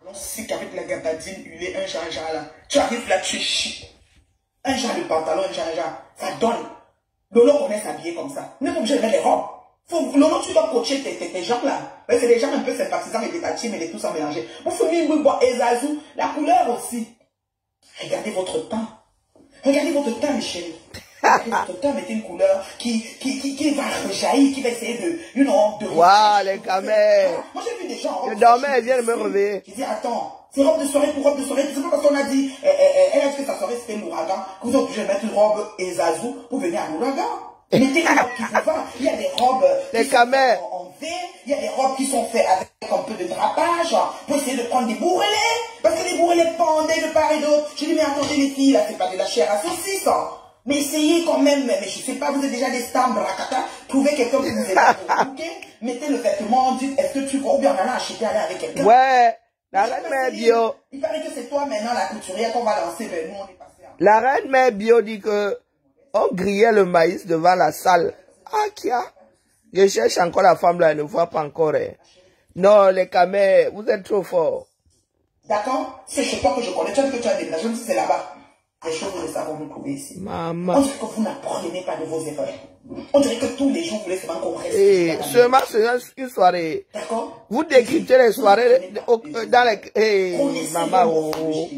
Alors, c'est qu'avec la gabardine huilée, un genre là, tu arrives là, tu es. Un genre de pantalon, un genre, ça donne. Lolo connaît s'habiller comme ça. Pas obligé de mettre les robes. Faut, Lolo, tu dois coacher tes, tes, gens là. C'est des gens un peu sympathisants et des tachis, mais les tous en mélanger. Vous fumez, vous boire, et Zazou, la couleur aussi. Regardez votre temps. Regardez votre mes chéris. Votre teint, mettez une couleur qui, qui, qui, qui va rejaillir, qui va essayer de, you know, de... Waouh, les camels. Moi, j'ai vu des gens... Je dormais, elle vient de me réveiller. Qui dit, attends, c'est robe de soirée pour robe de soirée. C'est pas parce qu'on a dit, eh, eh, eh, elle a que sa soirée c'était l'ouragan, que vous êtes obligé de mettre une robe et zazou pour venir à l'ouragan? Mettez une robe qui vous va. Il y a des robes Les qui sont en V, il y a des robes qui sont faites avec un peu de drapage pour essayer de prendre des bourrelets. Parce que les bourrelets pendaient de part et d'autre. Je dis, mais attendez les filles, là, c'est pas de la chair à saucisse. Mais essayez quand même, mais je sais pas, vous êtes déjà des stars, bracata, trouvez quelqu'un qui vous aide vous mettez le vêtement, dites, est-ce que tu vas, ou bien on en a acheté, aller avec quelqu'un. Ouais, la reine mère bio. Il paraît que c'est toi maintenant la couturière qu'on va lancer vers nous, on est passé en... La reine mère bio dit que on grillait le maïs devant la salle. Ah, qui a? Je cherche encore la femme là, elle ne voit pas encore. hein. Non, les camels, vous êtes trop forts. D'accord? C'est chez toi que je connais, tu as dit que tu as déménagé, c'est là-bas. Les choses, nous le savons nous trouver ici. On Maman. dirait que vous n'apprenez pas de vos erreurs. On dirait que tous les jours, vous voulez seulement qu'on reste. Et seulement c'est une soirée. D'accord Vous décryptez les soirées euh, dans les... Eh, Connaissez maman, le oh.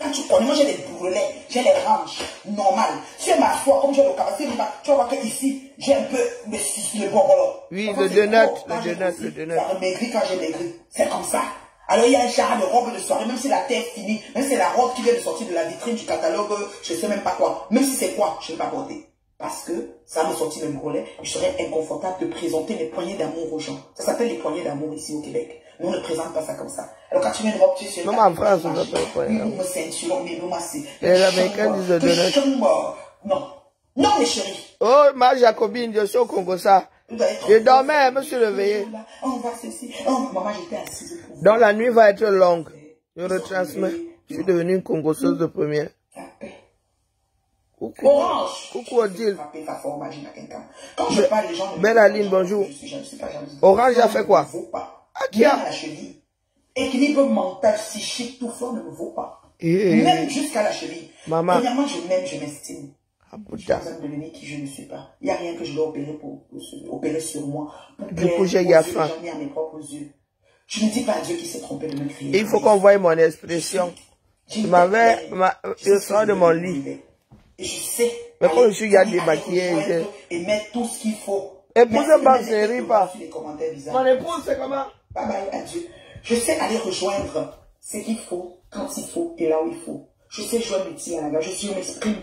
Quand tu connais, moi j'ai les bourrelets, j'ai les ranges normales. Si elle m'assoit comme j'ai le capacité, tu vas voir qu'ici, j'ai un peu le, le bon voilà. Oui, le donut, le donut, le donut. Ça maigrit quand j'ai maigri. C'est comme ça. Alors il y a un genre de robe de soirée, même si la tête finie, même si c'est la robe qui vient de sortir de la vitrine du catalogue, je sais même pas quoi. Même si c'est quoi, je ne vais pas porter. Parce que ça me sortit le bourrelet, je serais inconfortable de présenter mes poignées d'amour aux gens. Ça s'appelle les poignées d'amour ici au Québec. Nous on ne présente pas ça comme ça. Alors quand tu mets une robe, tu es sur Même en France, on poignées d'amour. mais. Les Américains disent le donut. Non. Non, mes chéris. Oh, ma Jacobine, je suis au Congo ça. Je dormais, je me suis réveillé. Oh. Donc la nuit va être longue. Je retransmets. Je suis devenue une Congosseuse de première. Coucou. Orange. Coucou Odile. Quand je parle, les gens Belle Aline, bonjour. Orange a fait quoi? Ça ne me vaut pas. Qui a? Même la cheville. Équilibre mental, psychique, tout ça ne me vaut pas. Eh, Même jusqu'à la cheville. Maman. Premièrement, je m'aime, je m'estime. Ah, Je pas de devenir qui je ne suis pas. Il n'y a rien que je dois opérer pour, opérer sur moi. Pour Du coup, j'ai faim. à mes propres yeux. Je ne dis pas à Dieu qui s'est trompé de me créer. Il faut qu'on voie mon expression. Je m'avais, je sais sors de mon que lit. je vais. Et je sais. Mais quand je suis rejoindre je- Et mettre tout ce qu'il faut. Épouse commentaires bizarres. Mon épouse, c'est comment? Bye bye, adieu. Je sais aller rejoindre ce qu'il faut, quand il faut et là où il faut. Je sais jouer un métier à la gare. Je suis, je m'exprime.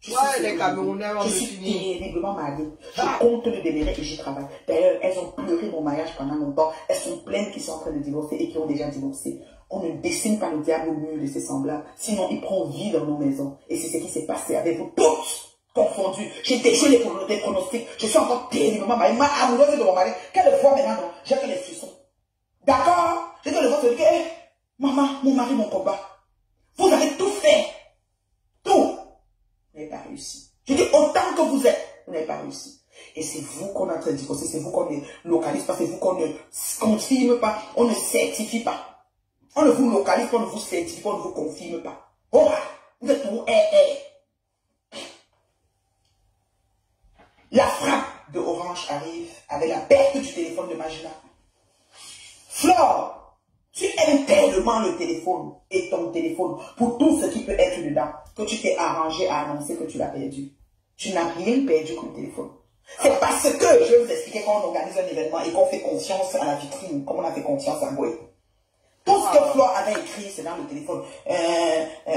Je Ouais, les Camerounais suis terriblement mariée. Je Ah. compte le démêler et j'y travaille. D'ailleurs, elles ont pleuré mon mariage pendant longtemps. Elles sont pleines qui sont en train de divorcer et qui ont déjà divorcé. On ne dessine pas le diable au mur de ses semblables. Sinon, il prend vie dans nos maisons. Et c'est ce qui s'est passé avec vous toutes confondues. J'ai déjoué les pronos- les pronostics. Je suis encore terriblement mariée. Ma amoureuse de mon mari. Qu'elle le voit maintenant, non? J'ai fait les frissons. D'accord? J'ai que le se dire, Eh, maman, mon mari, mon combat. Vous avez tout fait. Tout. Vous n'avez pas Je dis autant que vous êtes, vous n'avez pas réussi. Et c'est vous qu'on est en train de divorcer, c'est vous qu'on ne localise pas, c'est vous qu'on ne confirme pas, on ne certifie pas. On ne vous localise pas, on ne vous certifie pas, on ne vous confirme pas. Oh, vous êtes pour eh, eh. La frappe de Orange arrive avec la perte du téléphone de Magina. Flore, tu aimes tellement le téléphone et ton téléphone pour tout ce qui peut être dedans que tu t'es arrangé à annoncer que tu l'as perdu. Tu n'as rien perdu comme téléphone. C'est parce que, je vais vous expliquer, quand on organise un événement et qu'on fait confiance à la vitrine, comme on a fait confiance à Boé. Tout ce que Flore avait écrit, c'est dans le téléphone. Euh, euh,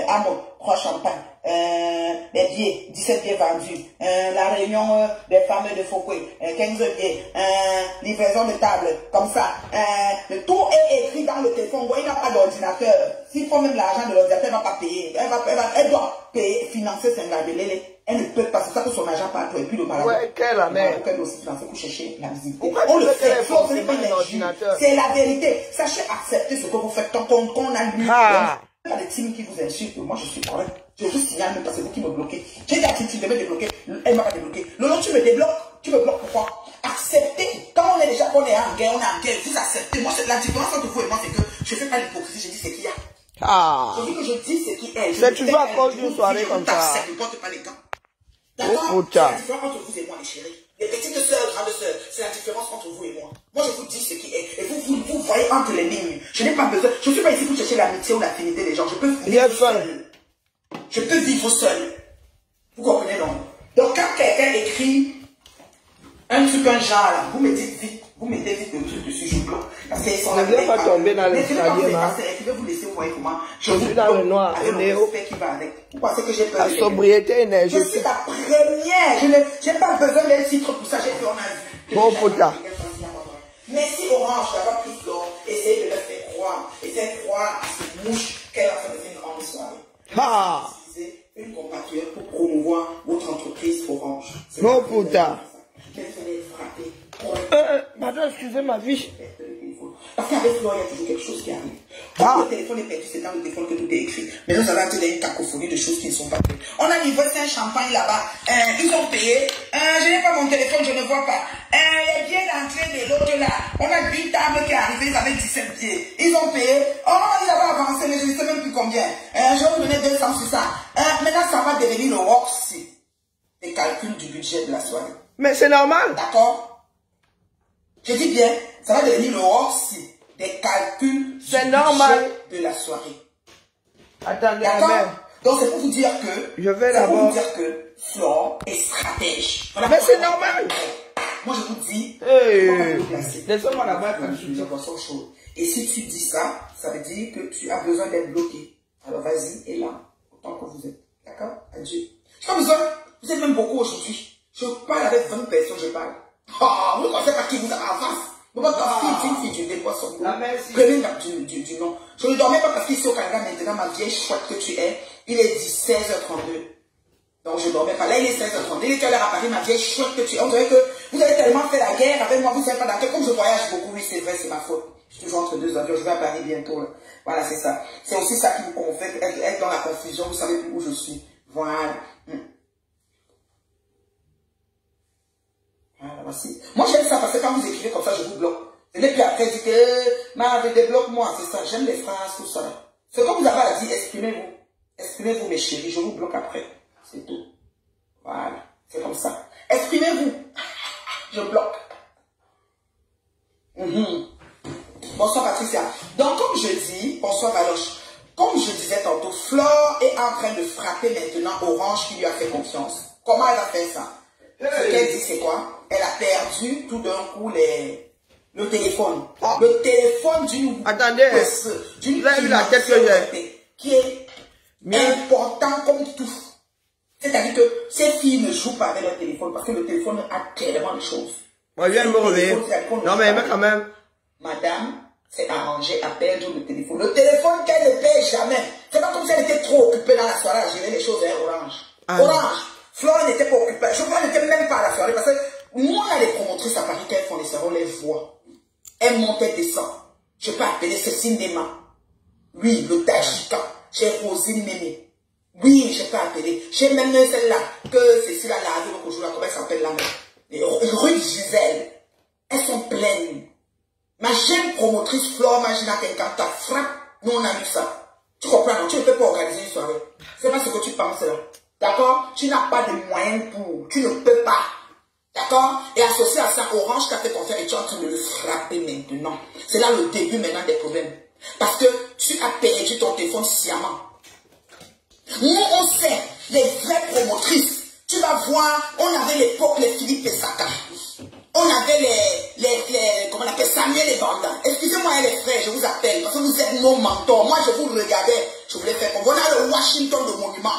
Croix Champagne, euh, les billets, 17 billets vendus, euh, la réunion euh, des femmes de euh, 15 billets, euh, livraison de table, comme ça. Euh, le tout est écrit dans le téléphone. Il n'a pas d'ordinateur. S'il faut même l'argent de l'ordinateur, elle ne va pas payer. Elle, doit payer, financer Sengadélé. Elle ne peut pas, c'est ça que son agent partout et puis le malade. Ouais, quelle la mère. Elle doit aussi financer pour chercher la visite. On tu le veux qu'elle fait, ait Flore, ce n'est pas une injure. C'est la vérité. Sachez accepter ce que vous faites quand on, quand on a lu. Il y a des teams qui vous insultent. Moi, je suis correct. Je vous signale même parce que c'est vous qui me bloquez. J'ai dit à Titi de me débloquer. Elle m'a pas débloqué. Lolo, tu me débloques. Tu me bloques pourquoi? Acceptez la différence entre vous et moi, c'est que je ne fais pas l'hypocrisie, je dis ce qu'il y a. Ah. Je dis que je dis ce qui est. C'est toujours à cause d'une soirée comme ça. Je ne porte pas les gants. D'accord la différence entre vous et moi, les chéris. Les petites sœurs, grandes sœurs, c'est la différence entre vous et moi. Moi, je vous dis ce qui est. Et vous, vous, vous voyez entre les lignes. Je n'ai pas besoin. Je ne suis pas ici pour chercher l'amitié ou l'affinité des gens. Je peux vivre seul. Je peux vivre seul. Vous comprenez, non? Donc, quand quelqu'un écrit un truc, un genre, là, vous me dites vite. Vous mettez vite le truc dessus, je bloque. Parce qu'ils sont Ne là. viens pas tomber dans vous ma. effacer. Je vais vous laisser voir comment. Je suis dans le noir, Avec le respect qui va avec. Vous pensez que j'ai peur La sobriété je suis énergétique. la première. Je n'ai pas besoin d'un titre pour ça. J'ai fait on a vu. Bon, putain. Mais si Orange pas pris Flore, essayez de leur faire croire. Essayez de croire à cette mouche qu'elle a fait une grande soirée. Ah. Utilisez une compatriote pour promouvoir votre entreprise Orange. Bon, que vous putain. Mais il fallait frapper. pour Euh, madame, excusez ma vie. parce qu'avec Flore, il y a toujours quelque chose qui arrive. Ah. Le téléphone est perdu, c'est dans le téléphone que tout est écrit. Mais nous avons une cacophonie de choses qui ne sont pas faites. On a livré un champagne là-bas. Euh, ils ont payé. Euh, je n'ai pas mon téléphone, je ne vois pas. Euh, les billets d'entrée de l'autre là. On a 8 tables qui est arrivé, ils avaient 17 billets. Ils ont payé. Oh, ils avaient avancé, mais je ne sais même plus combien. Euh, je vais vous donner 200 sur ça. Euh, maintenant, ça va devenir le Roxy. Les calculs du budget de la soirée. Mais c'est normal. D'accord? Je dis bien, ça va devenir le Roxy des calculs du C'est normal. de la soirée. Attendez. Donc c'est pour vous dire que Je vais c'est pour vous dire que Flore est stratège. Voilà Mais c'est normal. Moi je vous dis. Laissez-moi la main Une comme je dis. boisson chaude. Et si tu dis ça, ça veut dire que tu as besoin d'être bloqué. Alors vas-y et là, autant que vous êtes. D'accord? Adieu. J'ai pas besoin. Vous êtes même beaucoup aujourd'hui. Je parle avec 20 personnes, je parle. Ah, vous ne pensez pas qui vous a en face? Vous votre fille, c'est une fille, tu déposes son bout. Merci. Prenez la- du, du, du nom. Je ne dormais pas parce qu'ici au Canada, maintenant, ma vieille chouette que tu es, il est 16h32. Donc je dormais pas. Là, il est 16h30. Il est quelle heure à Paris, ma vieille chouette que tu es On dirait que vous avez tellement fait la guerre avec moi, vous ne savez pas quel... Comme je voyage beaucoup, oui, c'est vrai, c'est ma faute. Je suis toujours entre deux avions, je vais à Paris bientôt. là. Voilà, c'est ça. C'est aussi ça qui vous fait être, être dans la confusion, vous savez plus où je suis. Voilà. Hmm. Voilà, voici. Moi, j'aime ça parce que quand vous écrivez comme ça, je vous bloque. Et puis après, dites que, ma, débloque-moi, c'est ça. J'aime les phrases, tout ça. C'est comme vous avez à dire, exprimez-vous. Exprimez-vous, mes chéris, je vous bloque après. C'est tout. Voilà. C'est comme ça. Exprimez-vous. Je bloque. Mhm. Bonsoir Patricia. Donc comme je dis, bonsoir Valoche. Comme je disais tantôt, Flore est en train de frapper maintenant Orange qui lui a fait confiance. Comment elle va faire ça? Ce qu'elle dit c'est quoi? Elle a perdu tout d'un coup les... le téléphone. Ah. Le téléphone d'une... Attendez. d'une Vous avez vu la tête que j'ai Qui est important comme tout. C'est-à-dire que ces filles ne jouent pas avec leur téléphone parce que le téléphone a tellement de choses. Moi, je viens de me réveiller. Non, mais mais quand même. Madame s'est arrangée à perdre le téléphone. Le téléphone qu'elle ne paye jamais. C'est pas comme si elle était trop occupée dans la soirée à gérer les choses hein, Orange. Ah. Orange. Flore n'était pas occupée. Je crois qu'elle n'était même pas à la soirée parce que on a des promotrices à Paris qui font les on les voit. Elles montent, elles descendent. Je peux appeler ce cinéma. Oui, le Tajika. J'ai Rosine Méné. Oui, je peux appeler. J'ai même celle-là, que Cécile a lavé l'autre jour, là, comment elle s'appelle là même Rue Gisèle. Elles sont pleines. Ma jeune promotrice Flore, imagine à quelqu'un, ta frappe. Nous, on a vu ça. Tu comprends, non? Tu ne peux pas organiser une soirée. C'est pas ce que tu penses là. D'accord? Tu n'as pas de moyens pour. Tu ne peux pas. D'accord Et associé à ça, Orange fait confiance et tu es en train de le frapper maintenant. C'est là le début maintenant des problèmes. Parce que tu as perdu ton téléphone sciemment. Nous, on sait, les vraies promotrices. Tu vas voir, on avait l'époque les Philippe Saka. On avait les, les, comment on appelle, Samuel et Banda. Excusez-moi les frères, je vous appelle, parce que vous êtes nos mentors. Moi, je vous regardais, je voulais faire. On a le Washington de Monument.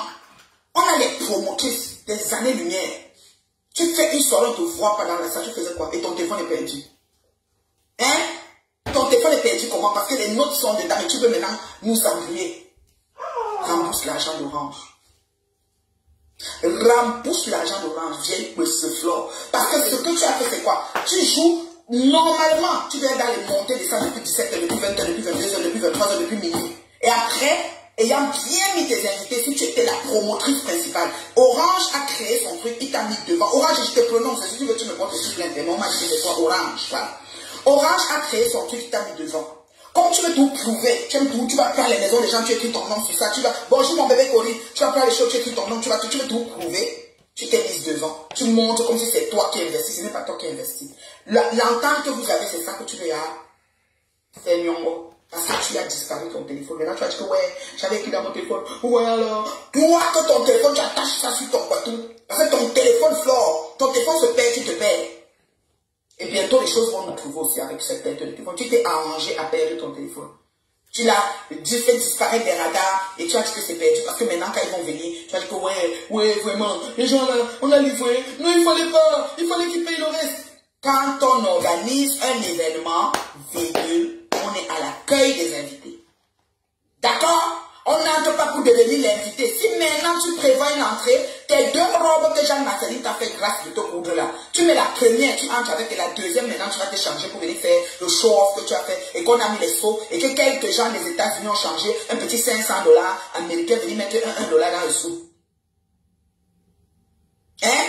On a les promotrices des années-lumière. Tu fais une soirée, on te voit pas dans la salle, tu faisais quoi? Et ton téléphone est perdu. Hein? Ton téléphone est perdu comment? Parce que les notes sont dedans, mais tu veux maintenant nous embrouiller. Rembourse l'argent d'Orange. Rembourse l'argent d'Orange, vieille flore. Parce que ce que tu as fait, c'est quoi? Tu joues normalement. Tu viens dans les montées des salles depuis 17h, depuis 20h, depuis 22h, depuis 23h, depuis minuit. Et après, ayant bien mis tes invités, si tu étais la promotrice principale, Orange a créé son truc, il t'a mis devant. Orange, je te prononce, si tu veux, tu me portes sur. Mais moi, je c'est toi, Orange. Voilà. Orange a créé son truc qui t'a mis deux ans. Comme tu veux tout prouver, tu, tout, tu vas prendre les maisons des gens, tu écris ton nom sur ça, tu vas, bonjour mon bébé Corinne, tu vas prendre les choses, tu écris ton nom, tu vas, tu veux tout prouver. Tu t'es mis deux ans. Tu montres comme si c'est toi qui investis, ce n'est pas toi qui investis. L'entente que vous avez, c'est ça que tu veux C'est Nyongo. Parce que tu as disparu ton téléphone. Maintenant, tu vas dire que ouais, j'avais écrit dans mon téléphone. Ouais, alors? Toi, que ton téléphone, tu attaches ça sur ton bâton. Parce que ton téléphone flore. Ton téléphone se perd, tu te perds. Et bientôt, les choses vont nous trouver aussi avec cette tête de téléphone. Tu t'es arrangé à perdre ton téléphone. Tu l'as fait disparaître des radars et tu as dit que c'est perdu. Parce que maintenant, quand ils vont venir, tu vas dire que ouais, ouais, vraiment, les gens là, on a livré. Non, il fallait pas. Il fallait qu'ils payent le reste. Quand on organise un événement, véhicule, on est à l'accueil des invités. D'accord? On n'entre pas pour devenir l'invité. Si maintenant tu prévois une entrée, tes deux robes que Jean-Marceline t'a fait grâce de te coudre là, tu mets la première, tu entres avec la deuxième, maintenant tu vas te changer pour venir faire le show-off que tu as fait et qu'on a mis les sauts et que quelques gens des États-Unis ont changé un petit 500 dollars américain, venir mettre un, dollar dans le sou. Hein?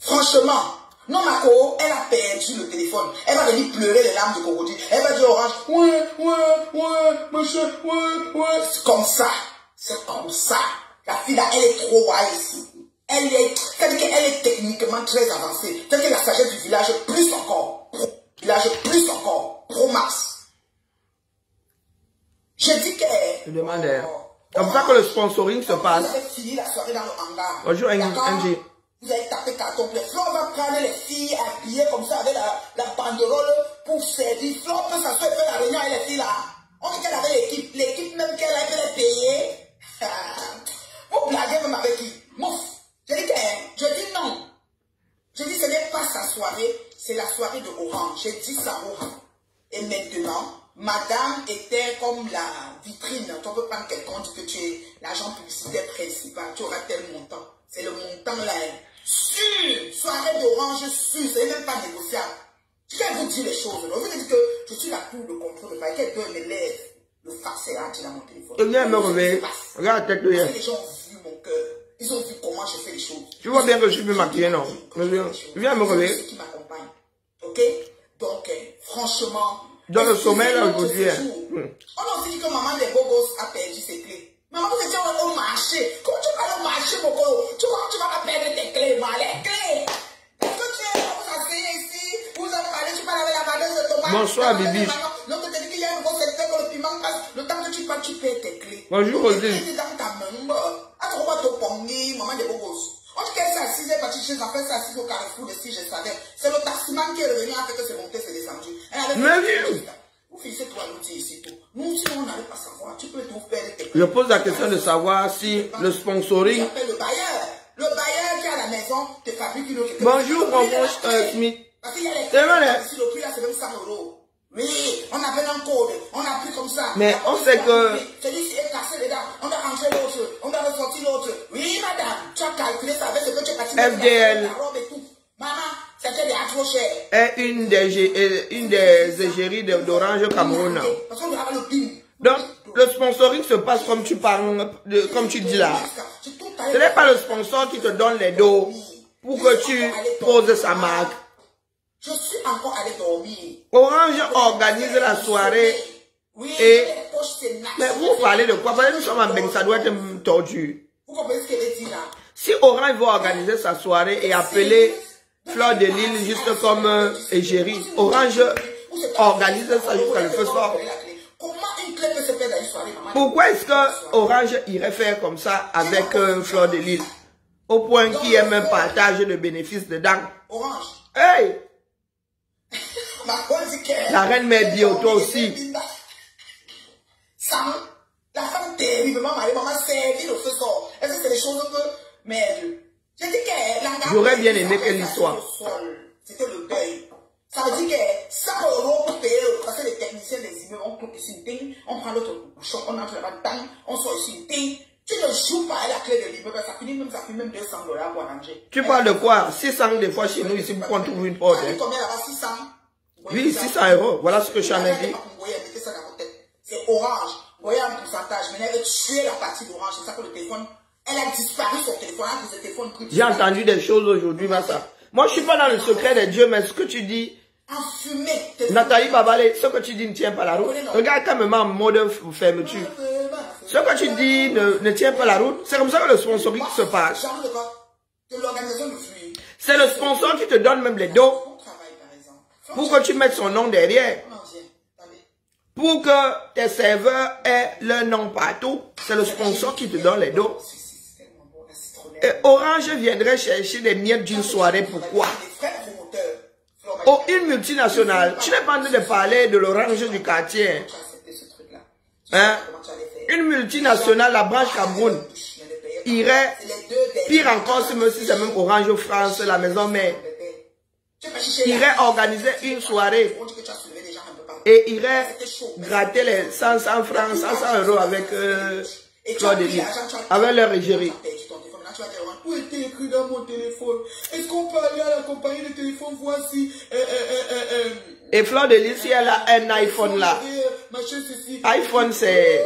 Franchement, non, Marco, elle a perdu le téléphone. Elle va venir pleurer les larmes de crocodile. Elle va dire Orange, ouais, ouais, ouais, monsieur, ouais, ouais. C'est comme ça. C'est comme ça. La fille là, elle est trop wise. Elle est, c'est-à-dire qu'elle est techniquement très avancée. C'est-à-dire que la sagesse du village, plus encore. Village, plus encore. Pro max. Je dis que. Je demande. C'est pour ça que le sponsoring se passe. Vous avez fini la soirée dans le hangar. Bonjour, Angie. Vous avez tapé carton plein. Flo va prendre les filles habillées comme ça avec la, la banderole pour servir. Flo peut s'asseoir et faire la réunion avec les filles là. On dit qu'elle avait l'équipe. L'équipe même qu'elle avait payer. Vous blaguez même avec qui? Mouf. Je dis que, je dis non. Je dis ce n'est pas sa soirée, c'est la soirée de Orange. J'ai dit ça Orange. Et maintenant, madame était comme la vitrine. Tu peux prendre quelqu'un, dit que tu es l'agent publicitaire principal. Tu auras tel montant. C'est le montant là. Sûr, soirée d'orange sûr, c'est même pas négociable. Je vais vous dire les choses. Vous dites que je suis la cour de contrôle, pas quelqu'un me lève le farceur dans mon téléphone. Et viens me réveiller. Regarde la tête de Les gens ont vu mon cœur. Ils ont vu comment je fais les choses. Tu vois bien que je suis plus maquillé, non? Viens me réveiller. qui m'accompagnent. Ok? Donc, euh, franchement. Dans le sommeil, là. Hein. On a aussi dit que maman des bobos a perdu ses clés. Maman, vous étiez au marché. Comment tu vas au marché, mon Tu vois, tu vas perdre tes clés, moi, les clés. Est-ce que tu es vous asseyez ici, vous en parlez, tu parles avec la vendeuse de tomates. Bonsoir, Bibi. Non, tu te dis qu'il y a un gros secteur que le piment passe. Le temps que tu passes, tu perds tes clés. Bonjour, Rosine. Tu dans ta main. Attends, on va te pogner, maman de bobos. On dit qu'elle s'est assise, elle est partie chez elle, s'est assise au carrefour de si je savais. C'est le taximan qui est revenu, a fait que c'est monté, c'est descendu. Mais vous finissez toi l'outil ici tout. Nous, si on n'arrive pas à savoir, tu peux tout tes Je pose la question de savoir si le sponsoring. Le bailleur. Le bailleur qui est à la maison te fabrique une autre. Bonjour, bonjour, Smith. Parce qu'il y a les C'est vrai. Si le prix là, c'est même 100 euros. Oui, on avait un code, on a pris comme ça. Mais on sait que. Celui-ci est cassé dedans, on a rentré l'autre, on a ressorti l'autre. Oui, madame, tu as calculé ça avec ce que tu as passé. FDL. La robe et tout. Maman, c'était des trop cher. Est une des, une des égéries d'Orange Cameroun. Parce qu'on avait le PIN. Donc, le sponsoring se passe comme tu parles, de, comme tu dis là. Ce n'est pas le sponsor qui te donne les dos pour que tu poses sa marque. Je suis encore allé dormir. Orange organise la soirée et... Mais vous parlez de quoi? Parce que nous sommes en Beng, ça doit être tordu. Vous comprenez ce qu'elle dit là? Si Orange va organiser sa soirée et appeler Fleur de Lille juste comme euh, Orange organise ça jusqu'à le feu soir. Pourquoi est-ce que Orange irait faire comme ça avec euh, Fleur de Lille? Au point qu'il y ait même partage de bénéfices dedans. Orange. Hey La reine mère dit toi aussi. La femme terriblement mariée, maman servi le feu sort. Est-ce que c'est des choses que... Que... J'aurais bien aimé que l'histoire. C'était le deuil. Ça veut dire que 100 euros pour payer, parce que les techniciens des immeubles, on coupe ici une ting, on prend l'autre bouchon, on entre là-dedans, on sort ici une ting. Tu ne joues pas à la clé de l'immeuble, ça finit même, ça finit même 200 dollars pour arranger. Tu parles de quoi? 600 des fois chez nous ici pour qu'on trouve une porte. Hein? Combien là-bas 600 Oui, 600 euros. Voilà ce que je ai dit. C'est orange. Vous voyez un pourcentage. Maintenant, elle veut tuer la partie d'orange. C'est ça que le téléphone, elle a disparu son téléphone. J'ai entendu des choses aujourd'hui, ça. Moi, je suis pas dans le secret des dieux, mais ce que tu dis, enfumé. Nathalie Babalé, ce que tu dis ne tient pas la route. Regarde quand même en mode fermeture. Ce que tu dis ne, ne tient pas la route. C'est comme ça que le sponsoring se passe. C'est le sponsor qui te donne même les dos pour que tu mettes son nom derrière. Pour que tes serveurs aient leur nom partout. C'est le sponsor qui te donne les dos. C'est- c'est tellement bon, la citronnelle. Et Orange viendrait chercher des miettes d'une soirée. Pourquoi? Les Oh, une multinationale. Tu n'es pas en train de parler de l'orange du quartier. Hein? faire. Une multinationale, la branche Cameroun, irait, les pire encore, si c'est même Orange France, la maison mère, irait organiser une soirée et irait gratter les 100, 100 francs, 500 euros avec euh, Claude avec leur égérie. Tu vas Où était écrit dans mon téléphone? Est-ce qu'on peut aller à la compagnie de téléphone voir si. euh, euh, euh, euh, Et Fleur de Lys, si elle a un iPhone là, iPhone c'est...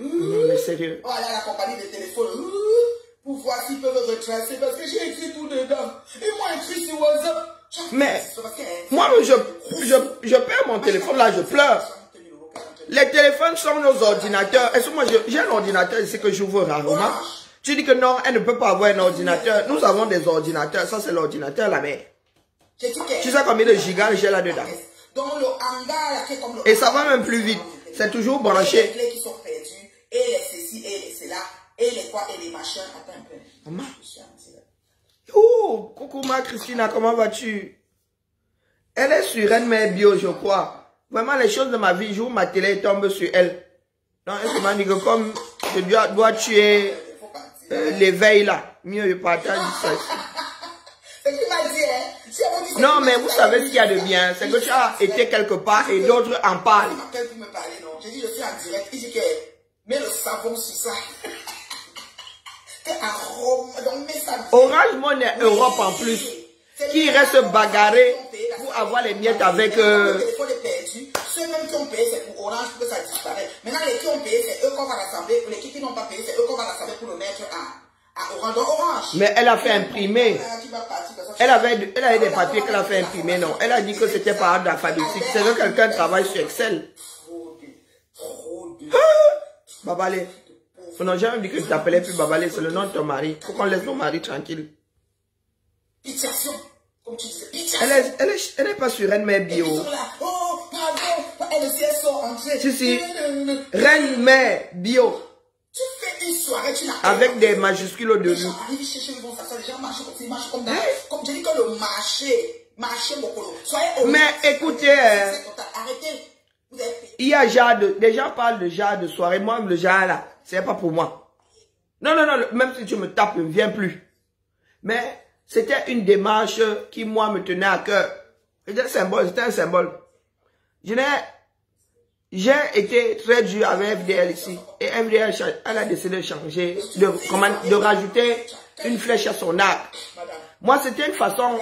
Non mais sérieux. On va aller à la compagnie de téléphone pour voir s'ils peuvent retracer parce que j'ai écrit tout dedans. Ils m'ont écrit sur WhatsApp. Mais hein, moi, je, je, je perds mon téléphone là, je pleure. Les téléphones sont nos ordinateurs. Est-ce que moi, j'ai un ordinateur ici que j'ouvre rarement? Tu dis que non, elle ne peut pas avoir un ordinateur. Nous avons des ordinateurs. Ça, c'est l'ordinateur, la mère. Tu sais combien de gigas j'ai là-dedans Et ça va même plus vite. C'est toujours Les branché. clés qui sont perdues, et les ceci, et les cela, et les quoi, et les machins. Attends un peu. Maman. Oh, coucou ma Christina, comment vas-tu? Elle est sur une mère bio, je crois. Vraiment, les choses de ma vie, jour ma télé tombe sur elle. Non, elle m'a dit que comme je dois, dois tuer. Euh, l'éveil là, mieux je partage ça. Hein? Non, mais m'a vous savez ce qu'il y a de bien, c'est que tu as été quelque part et d'autres en parlent. J'ai dit, je suis en direct. Il dit que, mets le savon sur ça. Orange Money Europe en plus, qui irait se bagarrer pour avoir les miettes avec... Euh, perdu. Ceux même qui ont payé, c'est pour Orange pour que ça disparaisse. Maintenant, les qui ont payé, c'est eux qu'on va rassembler. Les qui n'ont pas payé, c'est eux qu'on va rassembler pour le mettre à, à Orange. Donc, Orange. mais elle a fait imprimer. Ah, tu vas partir, parce que- Elle avait, elle avait des papiers qu'elle a fait imprimer, non. Elle a dit que c'était par ordre alphabétique. C'est que quelqu'un travaille sur Excel. De. Babalé. On n'a jamais dit que tu t'appelais plus Babalé, c'est le nom de ton mari. Faut qu'on laisse ton mari tranquille. Pitiation. Comme tu disais, pitiation. Elle est, elle est, elle est pas une mère bio. Ils sont là. Oh, pardon. Si, si. Tu Reine mère bio. fais une soirée, tu n'as Avec des majuscules au Les gens arrivent les gens marchent comme ça, ils marchent comme dans, comme je dis que le marché, marché Mokolo. Soyez honnêtes. Mais écoutez. Arrêtez. Payé. Il y a genre de, des gens parlent de genre de soirée. Moi, le genre là, c'est pas pour moi. Non, non, non, même si tu me tapes, ne viens plus. Mais c'était une démarche qui, moi, me tenait à cœur. C'était un symbole, c'était un symbole. J'ai été très dur avec FDL ici. Et FDL, elle a décidé de changer, de, comment, de rajouter une flèche à son arc. Moi, c'était une façon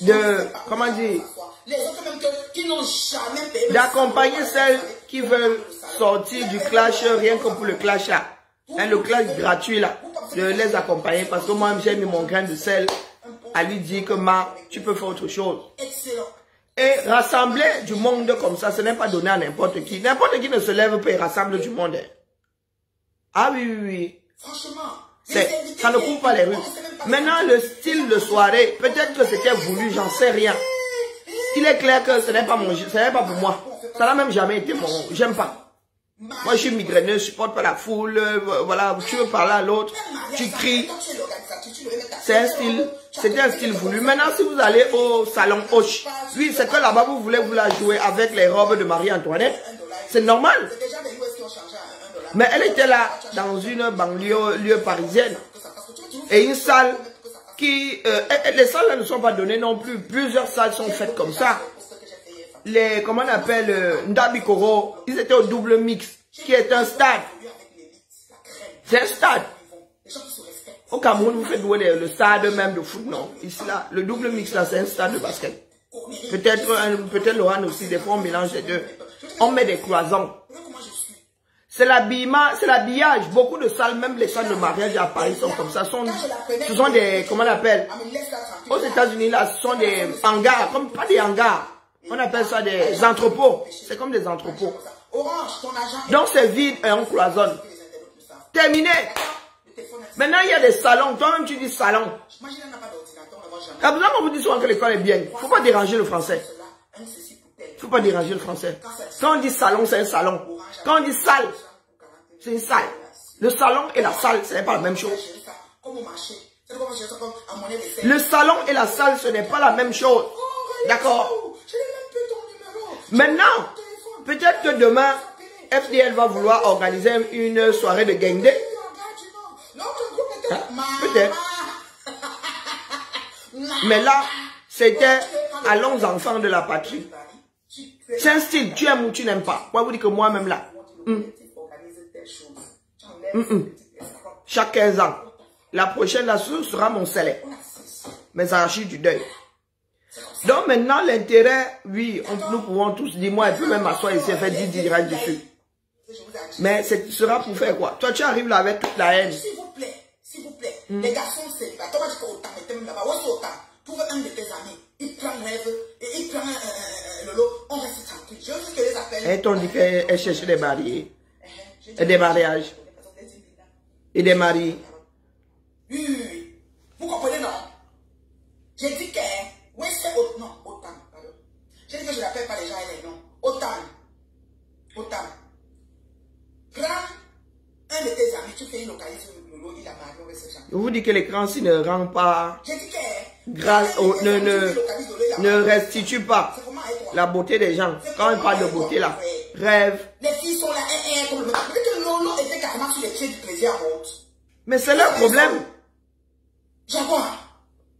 de, comment dire, d'accompagner celles qui veulent sortir du clash rien que pour le clash là. Hein, le clash gratuit là. De les accompagner parce que moi j'ai mis mon grain de sel à lui dire que ma, tu peux faire autre chose. Excellent. Et rassembler du monde comme ça, ce n'est pas donné à n'importe qui. N'importe qui ne se lève pas et rassemble du monde. Ah oui, oui, oui. Franchement. ça ne couvre pas les rues. Maintenant, le style de soirée, peut-être que c'était voulu, j'en sais rien. Il est clair que ce n'est pas mon, ce n'est pas pour moi. Ça n'a même jamais été mon, j'aime pas. Moi, je suis migraineux, je supporte pas la foule, euh, voilà, tu veux parler à l'autre, tu cries. C'est un style, c'était un style voulu. Maintenant, si vous allez au salon Hoche, oui, c'est que là-bas, vous voulez vous la jouer avec les robes de Marie-Antoinette. C'est normal. C'est déjà des US qui ont changé à 1 dollar. Mais elle était là, dans une banlieue, lieu parisienne. Et une salle qui, euh, les salles ne sont pas données non plus. Plusieurs salles sont faites comme ça. Les, comment on appelle, euh, Ndabikoro, ils étaient au double mix, qui est un stade. C'est un stade. Au Cameroun, vous faites jouer le, stade même de foot, non? Ici, là, le double mix, là, c'est un stade de basket. Peut-être, un- peut-être aussi, des fois, on mélange les deux. On met des cloisons. C'est l'habillement, c'est l'habillage. Beaucoup de salles, même les salles de mariage à Paris sont comme ça. Sont, ce sont des, comment on appelle Aux États-Unis, là, ce sont des hangars, comme pas des hangars. On appelle ça des entrepôts. C'est comme des entrepôts. Donc c'est vide et on cloisonne. Terminé. Maintenant, il y a des salons. Toi-même, tu dis salon. Il y a besoin qu'on vous dise souvent que l'école est bien. Il ne faut pas déranger le français. Il ne faut pas déranger le français. Quand on dit salon, c'est un salon. Quand on dit salle, c'est une salle. Le salon et la salle, ce n'est pas la même chose. Le salon et la salle, ce n'est pas la même chose. D'accord Maintenant, peut-être que demain, FDL va vouloir organiser une soirée de gang day. Hein? Peut-être. Mais là, c'était allons enfants de la patrie. C'est un style, tu aimes ou tu n'aimes pas. Moi, vous dites que moi-même là. Hmm. Hmm, hmm. Chaque 15 ans. La prochaine, là, sera mon salaire. Mes archives du deuil. Donc maintenant, l'intérêt, oui, nous pouvons tous dire, moi, je peux même m'asseoir ici et faire 10 directs dessus. Mais ce sera pour faire quoi? Toi, tu arrives là avec toute la haine. S'il vous plaît, s'il vous plaît, les garçons célibataires, toi, tu peux autant, mais même là-bas, autant Trouve un de tes amis, il prend rêve, et il prend le lot, on reste tranquille. Je veux que les appelle. Et on dit qu'elle cherche des mariés, et des mariages, et des maris. Oui, oui, oui. Vous comprenez, non? J'ai dit que, oui, c'est autant, non, autant, pardon. J'ai dit que je n'appelle pas les gens et les noms. Autant, autant. Prends un de tes amis, tu fais une localisation, Lolo, il a marié, on va se Je vous dis que l'écran s'il ne rend pas J'ai dit que, grâce au, ne, ne, ne restitue pas la beauté des gens. Quand on parle de beauté là, rêve. Les filles sont là, un, un, comme le Peut-être que Lolo était carrément sur les pieds du plaisir à honte. Mais c'est leur problème. Jaguar,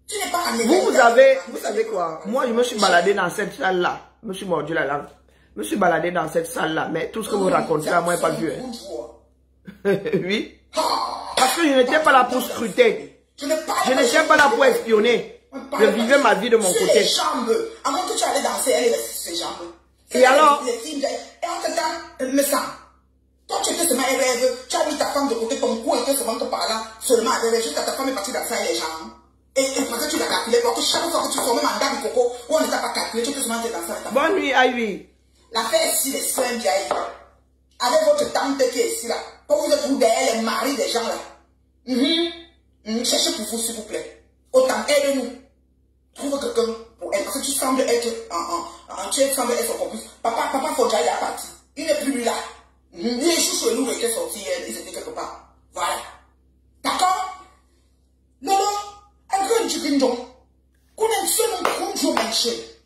tu n'es pas Vous, vous avez, vous savez quoi? Moi, je me suis baladé dans cette salle-là. Je me suis mordu la langue. Je me suis baladé dans cette salle-là. Mais tout ce que vous racontez là, moi, n'ai pas vu. Hein. oui. Parce que je n'étais pas là pour scruter. Je n'étais pas là pour espionner. Je vivais ma vie de mon côté. Les jambes. Avant que tu allais danser, elle est ses jambes. Et alors? Et en te temps, me sent. Toi, tu étais seulement rêve. Tu as mis ta femme de côté, ton cou était seulement par là. Seulement rêve. Jusqu'à ta femme est partie danser les jambes. Et, et parce que tu l'as calculé, parce que chaque fois que tu formais mandat du coco, où on ne t'a pas calculé, tu étais seulement te danser avec ta Bonne nuit, Ivy. L'affaire ici, les soins vieilles. Avec votre tante qui est ici, là. Quand vous êtes vous derrière les maris des gens, là. Mm -hmm. Mm -hmm. Cherchez pour vous, s'il vous plaît. Autant, aide-nous. Trouve quelqu'un pour elle. Parce que tu sembles être, en, en, en, tu sembles être son complice. Papa, papa Fodja, il est parti. Il n'est plus là. Mm -hmm. Les chouchous et nous étaient sortis, ils étaient quelque part. Voilà.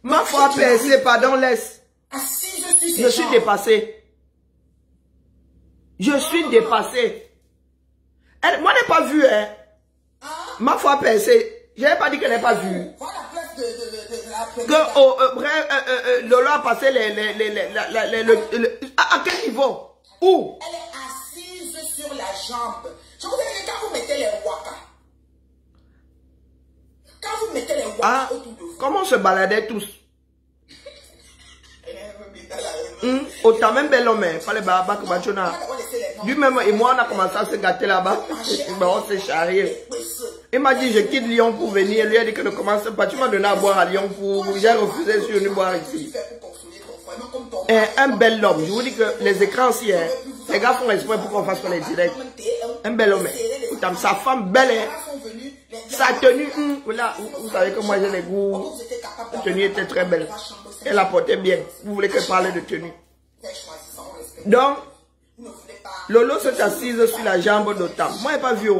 Ma foi percée, pardon, laisse. Je suis Je suis dépassé. Je suis dépassé. Elle, moi, je n'ai pas vu, hein. Ma foi percée. Je n'ai pas dit qu'elle n'est pas vue. Que oh, euh, bref, euh, euh, Lolo a passé les, les, à, à, quel niveau? Où? Elle est assise sur la jambe. Je vous dis quand vous mettez les waka. Quand vous mettez les waka ah, autour de vous. Comment on se baladait tous autant même bel homme, fallait baba que bachona. Lui-même et moi on a commencé à se gâter là-bas. Ben, on s'est charrié. Il m'a dit je quitte Lyon pour venir. Lui a dit que ne commence pas. Tu m'as donné à boire à Lyon pour. J'ai refusé de venir boire ici. Et un bel homme. Je vous dis que les écrans aussi, hein, les gars font exprès pour qu'on fasse les directs. Un bel homme. Autant sa femme belle, hein, sa tenue, hum, voilà, vous, savez que moi j'ai les goûts. La tenue était très belle. Elle la portait bien. Vous voulez que parle de tenue. Donc, Lolo s'est assise sur la jambe d'Otam. Moi, je n'ai pas vu.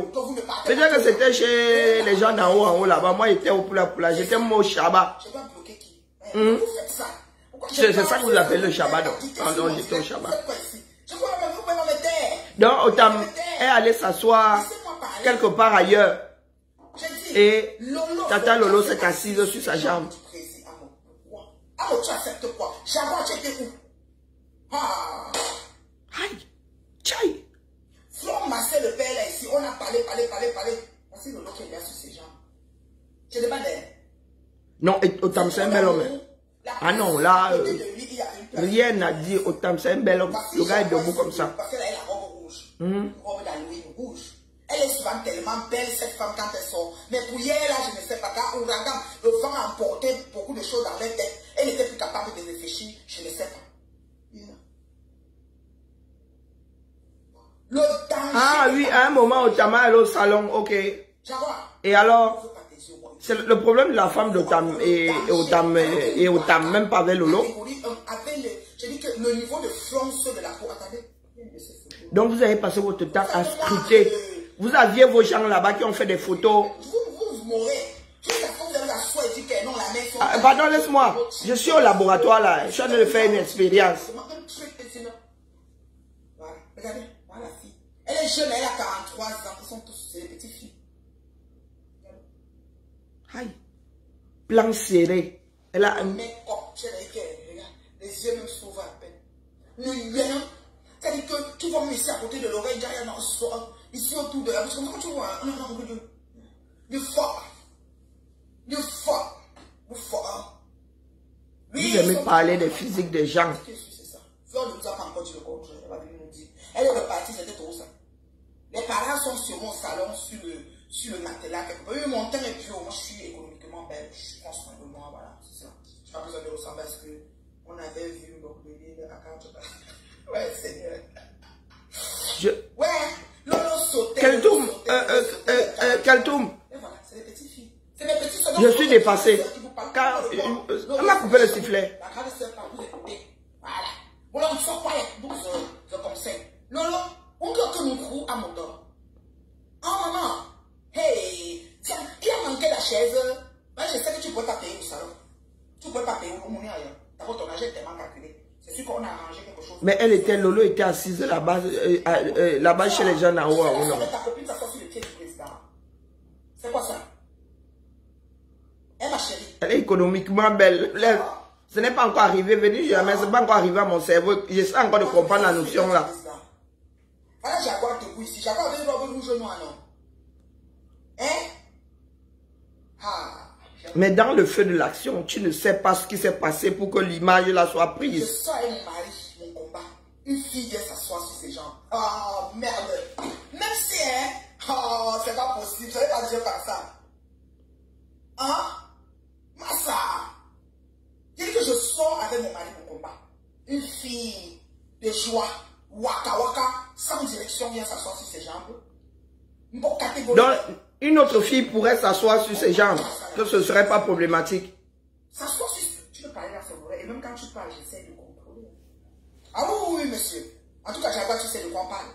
Peut-être que c'était chez les gens d'en haut, en haut là-bas. Moi, j'étais au Poula Poula. J'étais au Shabbat. Hum. C'est ça que vous appelez le Shabbat. Donc, donc j'étais au Shabbat. Donc, Otam est allé s'asseoir quelque part ailleurs. Et Tata Lolo s'est assise sur sa jambe. Ah, tu acceptes quoi? J'avoue, tu étais où? Ah Aïe Tchaï Flore Marcel le père là ici, on a parlé, parlé, parlé, parlé. Voici le lot qui est bien sur ses jambes. Je demande. Non, Otam, c'est un bel homme. Ah non, là, euh, rien n'a dit Otam, c'est un bel homme. Le gars est debout comme ça. Parce que là, il a Mhm. Une robe d'Halloween rouge. Elle est souvent tellement belle, cette femme, quand elle sort. Mais pour hier, là, je ne sais pas, quand ouragan, le vent a emporté beaucoup de choses dans leur tête. Elle n'était plus capable de réfléchir, je ne sais pas. Le danger. Ah oui, à un moment, Otama est au salon, ok. Et alors, c'est le problème de la femme d'Otam et, et Otam, et Otam, même pas avec Lolo. Je dis que le niveau de fronce de la peau, attendez. Donc vous avez passé votre temps à scruter. Vous aviez vos gens là-bas qui ont fait des photos. Vous, vous mourrez. Ah, pardon, laisse-moi. Je suis au laboratoire là. Je suis en train de faire une expérience. Voilà, regardez. Elle est jeune, elle a 43 ans. Ils sont tous des petites filles. Aïe. Plan serré. Elle a un... Regarde, les yeux même s'ouvrent à peine. Le tu vois me ici à côté de l'oreille, il y a un ici autour de la bouche. Comment tu vois Non, non, non, du fort. Du fort. Du fort. Vous aimez parler des physiques des gens. C'est ça. Fleur ne nous a pas encore dit le contraire. Elle va venir nous dire. Elle est repartie, c'était trop ça. Les parents sont sur mon salon, sur le, sur le matelas. Oui, mon temps est plus haut. Moi, je suis économiquement belle. Je prends soin de moi. Voilà, c'est ça. Je n'ai pas besoin de ressembler à ce qu'on avait vu donc, à quand Ouais, Seigneur. Je... Ouais, Lolo sautait. Kaltoum, euh, euh, euh, euh, Kaltoum. Voilà, c'est les petites filles. C'est les petites filles. Je suis dépassé. Car, on m'a coupé le sifflet. La grande sœur, vous écoutez. Voilà. Bon, là, on sort pas les 12 je conseille. Lolo, on doit que nous courons à mon dos. Oh maman, hey, tiens, il a manqué la chaise. Moi, je sais que tu ne peux pas payer au salon. Tu ne peux pas payer au monde ailleurs. D'abord, ton est tellement calculé. C'est sûr qu'on a arrangé quelque chose. Mais elle était, Lolo était assise là-bas, euh, euh, là-bas chez les gens en haut. Ta copine s'assoit sur le pied du président. C'est quoi ça? Eh ma chérie. Elle est économiquement belle. Ce n'est pas encore arrivé, venu jamais, ce n'est pas encore arrivé à mon cerveau. J'essaie encore de comprendre la notion là. Voilà Jaguar debout ici. Jaguar avait une robe rouge noire, non? Hein? ah, Mais dans le feu de l'action, tu ne sais pas ce qui s'est passé pour que l'image là soit prise. Je sors avec mon mari, mon combat. Une fille vient s'asseoir sur ses jambes. Oh merde. Même si, hein, oh, c'est pas possible. Je n'avais pas déjà par ça. Hein? Massa. Dit que je sors avec mon mari, mon combat. Une fille de joie waka waka, sans direction, vient s'asseoir sur ses jambes. Donc, une autre fille pourrait s'asseoir sur ses jambes, que ce ne serait pas problématique. S'asseoir sur... Tu peux parler dans ce vrai, et même quand tu parles, j'essaie de contrôler. Ah oui, oui, monsieur. En tout cas, Jaguar, tu sais de quoi on parle.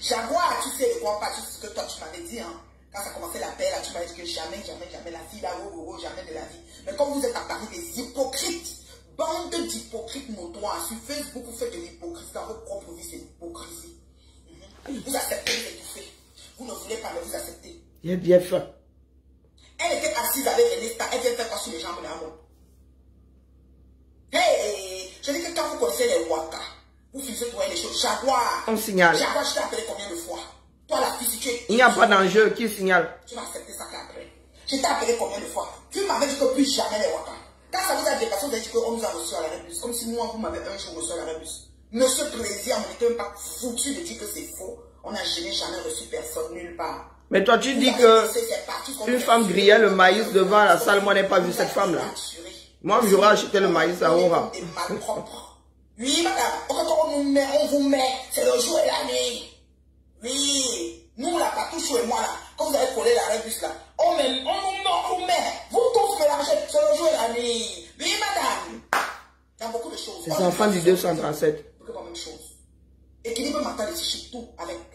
Jaguar, tu sais de quoi on parle, c'est ce que toi, tu m'avais dit, hein. Quand ça commençait la paix, là, tu m'avais dit que jamais, jamais, jamais la fille, là, oh, oh, oh, jamais de la vie. Mais comme vous êtes à Paris des hypocrites, Bande d'hypocrites notoires. Sur Facebook, vous faites de l'hypocrisie dans votre propre vie, c'est l'hypocrisie. Mhm. Vous acceptez d'étouffer. Vous ne voulez pas, mais vous acceptez. Il est bien fait. Elle était assise avec Renesta, elle vient faire quoi sur les jambes de la Hey, je dis que quand vous connaissez les Waka, vous finissez pour les choses. Jaguar. On signale. Jaguar, je t'ai appelé combien de fois? Toi, la fille, si tu es. Il n'y a pas d'enjeu, qui signale? Tu vas accepter ça après. Je t'ai appelé combien de fois? Tu m'avais dit que plus jamais les Waka. Quand ça vous a dépassé, vous avez dit qu'on nous a reçu à la rébus. Comme si moi, vous m'avez un jour reçu à la rébus. Monsieur Président, on n'était même pas foutu de dire que c'est faux. On n'a jamais, jamais reçu personne nulle part. Mais toi, tu dis que une femme grillait le maïs devant la salle. Moi, je n'ai pas vu cette femme-là. Moi, j'aurais acheté le maïs à Aura. Oui, madame. Quand on vous met, on vous met. C'est le jour et la nuit. Oui. Nous, là, pas et moi, là. Quand vous avez collé la rébus, là. On met, on nous met, Vous tous mélangez sur le jour et la nuit. Oui, madame. Il y a beaucoup de choses. Les enfants du 237. Beaucoup de même chose. Équilibre mental ici, tout avec.